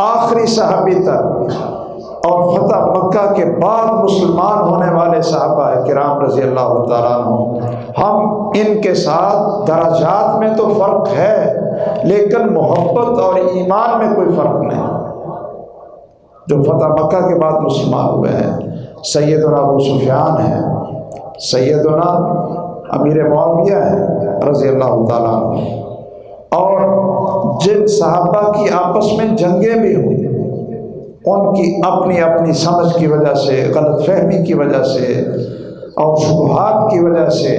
आखिरी सहाबी तक और फतेह मक्का के बाद मुसलमान होने वाले साहबा कराम रज़ी अल्लाह हम इनके साथ दराजात में तो फ़र्क है, लेकिन मोहब्बत और ईमान में कोई फ़र्क नहीं। जो फतेह मक्का के बाद मुसलमान हुए हैं सैदना अबू सुफियान है सैदना अमीर मुआविया है रज़ी अल्लाह और जिन साहबा की आपस में जंगें भी हुई, उनकी अपनी अपनी समझ की वजह से गलत फहमी की वजह से, और शुभात की वजह से,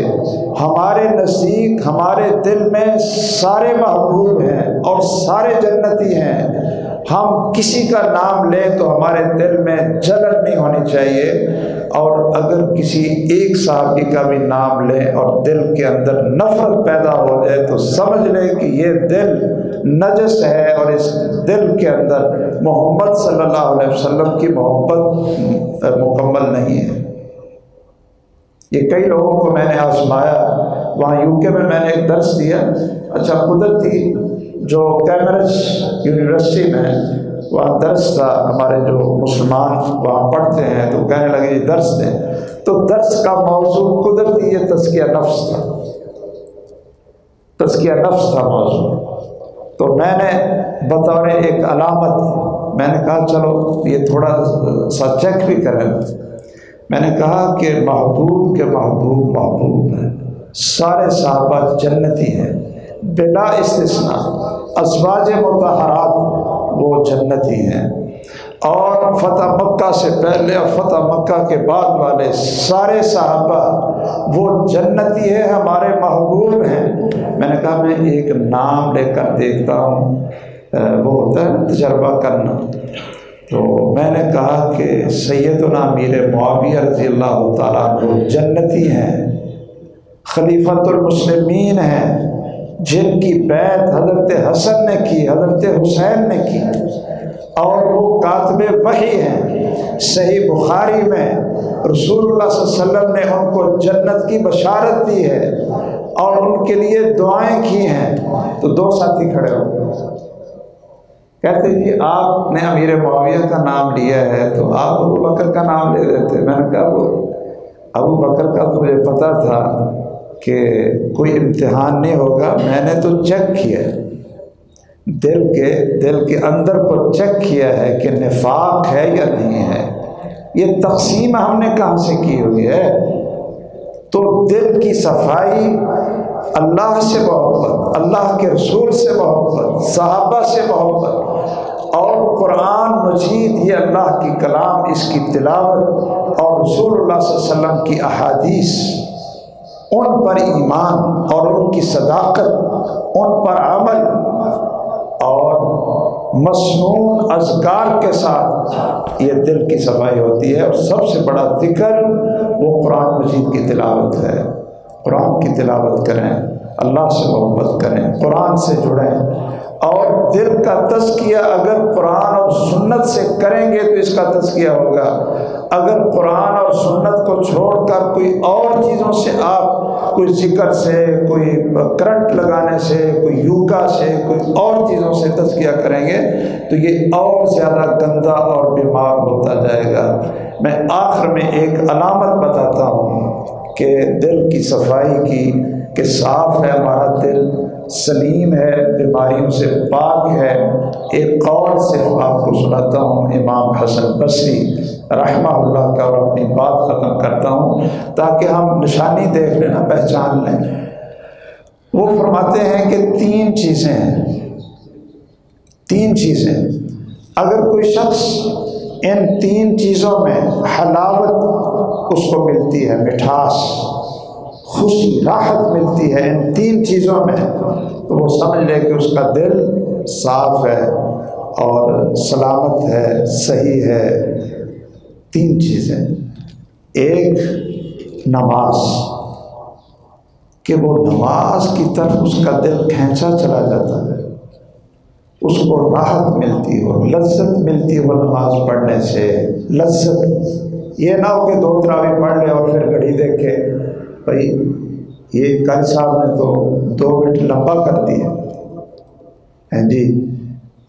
हमारे नज़दीक, हमारे दिल में सारे महबूब हैं और सारे जन्नती हैं। हम किसी का नाम लें तो हमारे दिल में जलन नहीं होनी चाहिए। और अगर किसी एक साहबी का भी नाम लें और दिल के अंदर नफरत पैदा हो जाए तो समझ लें कि ये दिल नजस है और इस दिल के अंदर मोहम्मद सल्लल्लाहु अलैहि वसल्लम की मोहब्बत मुकम्मल नहीं है। ये कई लोगों को मैंने आजमाया। वहाँ यूके में मैंने एक दर्स दिया। अच्छा कुदरती जो कैमरज यूनिवर्सिटी में वहाँ दर्श था, हमारे जो मुसलमान वहाँ पढ़ते हैं तो कहने लगे, ये दर्स दें तो दर्श का मौजू कुदरती ये तस्किया नफ्स था। तस्किया नफ्स था मौजू तो मैंने बतौर एक अलामत, मैंने कहा, चलो, ये थोड़ा सा चेक भी करें। मैंने कहा कि महबूब के महबूब महबूब हैं। सारे साहबा जन्नती हैं। बिला इस्तना अजवाज मतहरात वो जन्नती हैं। और फ़तह मक्का से पहले और फ़तह मक्का के बाद वाले सारे साहबा, वो जन्नती है, हमारे महबूब हैं। मैंने कहा, मैं एक नाम लेकर देखता हूँ। वो होता है तजर्बा करना। तो मैंने कहा कि सैदना मीर मुआविया रज़ी अल्लाह तु जन्नती हैं खलीफतुलमसलमिन हैं। जिनकी बैत हज़रत हसन ने की, हज़रत हुसैन ने की। और वो कातब वही हैं, सही बुखारी में रसूलुल्लाह वसल्लम ने उनको जन्नत की बशारत दी है और उनके लिए दुआएँ की हैं। तो दो साथी खड़े हो कहते जी आपने अमीर मुआविया का नाम लिया है तो आप अबू बकर का नाम ले लेते मैंने कहा वो अबू बकर का तो मुझे पता था। कि कोई इम्तिहान नहीं होगा, मैंने तो चेक किया है। दिल के दिल के अंदर को चेक किया है कि निफाक है या नहीं है। ये तकसीम हमने कहाँ से की हुई है? तो दिल की सफ़ाई, अल्लाह से मोहब्बत, अल्लाह के रसूल से मोहब्बत, सहाबा से मोहब्बत, और कुरान मजीद ये अल्लाह की कलाम, इसकी तिलावत, और रसूल वसल्लम की अहादीस। उन पर ईमान और उनकी सदाकत, उन पर अमल और मसनून अजगार के साथ ये दिल की सफ़ाई होती है। और सबसे बड़ा ज़िक्र वो कुरान मजीद की तिलावत है। कुरान की तिलावत करें, अल्लाह से मोहब्बत करें, कुरान से जुड़ें और दिल का तस्किया अगर कुरान और सुन्नत से करेंगे तो इसका तस्किया होगा। अगर कुरान और सुन्नत को छोड़कर कोई और चीज़ों से आप, कोई ज़िक्र से, कोई करंट लगाने से, कोई यूका से, कोई और चीज़ों से तस्किया करेंगे तो ये और ज़्यादा गंदा और बीमार होता जाएगा। मैं आखिर में एक अलामत बताता हूँ कि दिल की सफ़ाई की कि साफ़ है, हमारा दिल सलीम है, बीमारियों से पाक है। एक कौल सिर्फ़ आपको सुनाता हूँ, इमाम हसन बसरी रहमा का और अपनी बात ख़त्म करता हूँ, ताकि हम निशानी देख लेना पहचान लें। वो फरमाते हैं कि तीन चीज़ें हैं। तीन चीज़ें। अगर कोई शख्स इन तीन चीज़ों में हलावत, उसको मिलती है मिठास। खुशी, राहत मिलती है इन तीन चीज़ों में। तो वो समझ ले कि उसका दिल साफ़ है और सलामत है, सही है। तीन चीज़ें। एक, नमाज़। कि वो नमाज़ की तरफ़ उसका दिल खींचा चला जाता है। उसको राहत मिलती हो, लज्जत मिलती हो नमाज़ पढ़ने से। लज्जत। ये ना हो कि दो त्रावी पढ़ ले और फिर घड़ी देखे भाई, ये कल साहब ने तो दो मिनट लंबा कर दिया हैं जी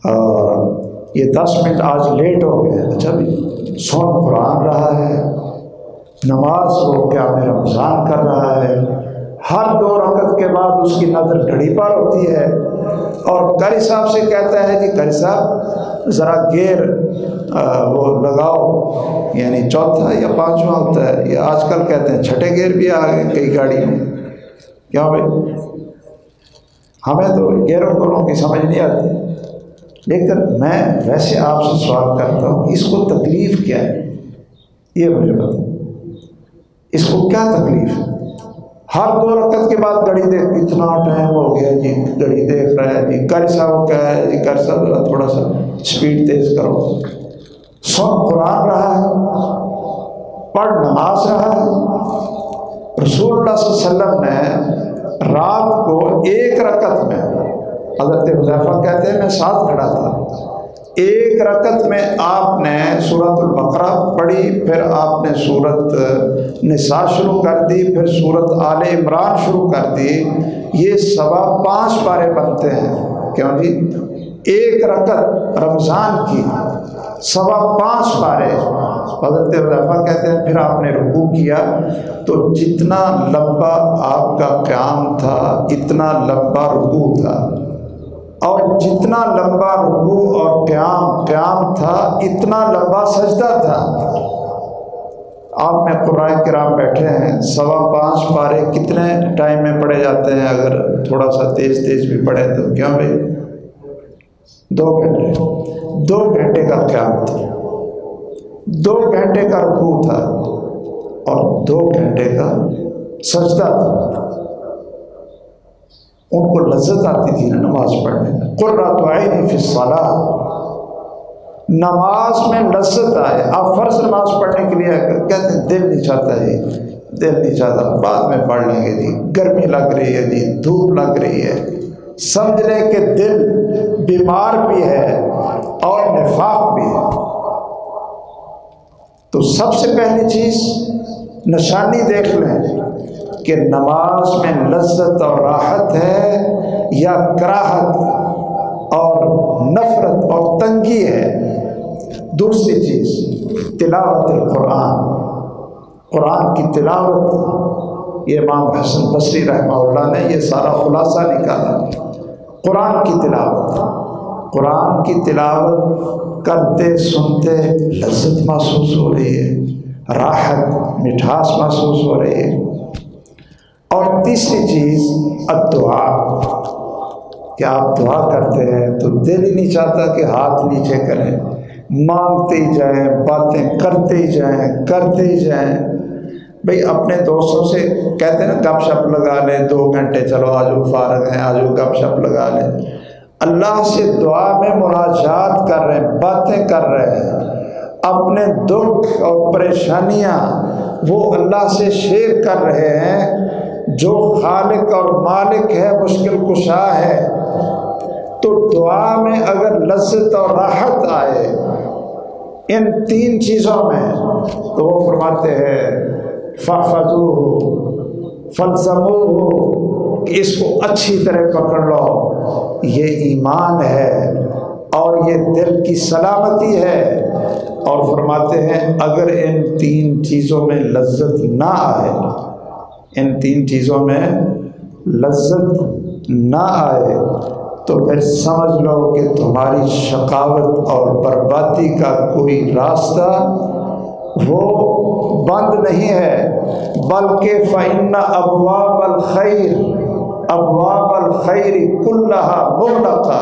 और ये दस मिनट आज लेट हो गए अच्छा भी सोन कुरान रहा है, नमाज़ को क्या में रमज़ान कर रहा है, हर दो रकत के बाद उसकी नज़र घड़ी पर होती है। और करी साहब से कहता है कि करी साहब, ज़रा गेर वो लगाओ, यानी चौथा या पांचवा होता है। या आजकल कहते हैं, छठे गेर भी आ गए कई गाड़ियों में। क्यों भाई? हमें तो गेरों गुरों की समझ नहीं आती। लेकिन मैं वैसे आपसे सवाल करता हूँ, इसको तकलीफ़ क्या है? ये मुझे बता इसको क्या तकलीफ़ है? हर दो रकत के बाद घड़ी देख इतना टाइम हो गया जी। घड़ी देख रहा है जी। कर साहब क्या है जी, कर साहब थोड़ा सा स्पीड तेज करो। सुन कुरान रहा है। पढ़ नमाज़ रहा है। रसूल वसल्लम ने रात को एक रकत में हज़रत हुजैफा कहते हैं, मैं साथ खड़ा था। एक रकत में आपने सूरत बकरा पढ़ी, फिर आपने सूरत निसा शुरू कर दी, फिर सूरत आल इमरान शुरू कर दी। ये सवा पाँच पारे बनते हैं। क्यों जी? एक रकत रमज़ान की, सवा पाँच पारे हज़रत रफा कहते हैं, फिर आपने रुकू किया। तो जितना लंबा आपका क्याम था, इतना लंबा रुकू था। और जितना लंबा रुकू और क्याम क्याम था, इतना लंबा सजदा था। आप में कुरान कराम बैठे हैं, सवा पाँच पारे कितने टाइम में पढ़े जाते हैं? अगर थोड़ा सा तेज़ तेज़ भी पढ़े तो क्यों भाई? दो घंटे। दो घंटे का क्याम था। दो घंटे का रुकू था और दो घंटे का सजदा था। उनको लज्जत आती थी ना नमाज़ पढ़ने में। फिर सला नमाज़ में लज्जत आए। आप फ़र्ज़ नमाज़ पढ़ने के लिए कहते हैं दिल नहीं चाहता जी दिल नहीं चाहता बाद में पढ़ लेंगे जी। गर्मी लग रही है जी। धूप लग रही है। समझ लें कि दिल बीमार भी है और निफाक भी है। तो सबसे पहली चीज़, निशानी देख लें। कि नमाज़ में लज्जत और राहत है या कराहत और नफरत और तंगी है? दूसरी चीज़ तिलावत कुरान। कुरान की तिलावत ये इमाम हसन बसरी रहमा ने ये सारा खुलासा निकाला। कुरान की तिलावत। कुरान की तिलावत करते सुनते लज्जत महसूस हो रही है, राहत, मिठास महसूस हो रही है। और तीसरी चीज़, अब दुआ। कि आप दुआ करते हैं तो दिल ही नहीं चाहता कि हाथ नीचे करें। मांगते ही जाएँ, बातें करते ही जाएँ, करते ही जाएँ। भाई, अपने दोस्तों से कहते हैं ना गप शप लगा लें, दो घंटे, चलो, आज वो फारग हैं, आज वो गप शप लगा लें। अल्लाह से दुआ में मुराजात कर रहे हैं, बातें कर रहे हैं। अपने दुख और परेशानियाँ, वो अल्लाह से शेयर कर रहे हैं जो खालिक और मालिक है, मुश्किल कुशा है तो दुआ में अगर लज्जत और राहत आए, इन तीन चीज़ों में तो वो फरमाते हैं फ़ाफजू हो फलसमू हो कि इसको अच्छी तरह पकड़ लो। ये ईमान है और ये दिल की सलामती है। और फरमाते हैं, अगर इन तीन चीज़ों में लज्जत ना आए इन तीन चीज़ों में लज्जत ना आए तो फिर समझ लो कि तुम्हारी शकावत और बर्बादी का कोई रास्ता वो बंद नहीं है। बल्कि फ़ैन्ना अबवाब खैर अबवाब खैर कुल्लहा मुगलका,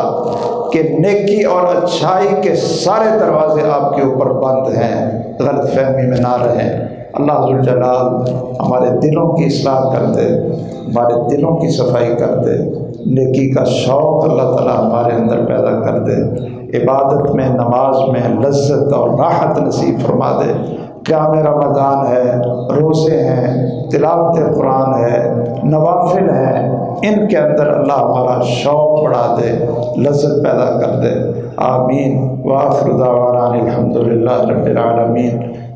कि नेकी और अच्छाई के सारे दरवाजे आपके ऊपर बंद हैं गलत फहमी में ना रहें। अल्लाह जलाल हमारे दिलों की असलाह कर दे, हमारे दिलों की सफ़ाई कर दे, नेकी का शौक़ अल्लाह ताला हमारे अंदर पैदा कर दे, इबादत में, नमाज़ में, लज्जत और राहत नसीब फरमा दे। क्या मेरा रमज़ान है, रोज़े हैं, तिलावत कुरान है, नवाफिल हैं, इनके अंदर अल्लाह हमारा शौक़ बढ़ा दे, लज्जत पैदा कर दे। आमीन। वाखरुदावान अलहमदिल्ला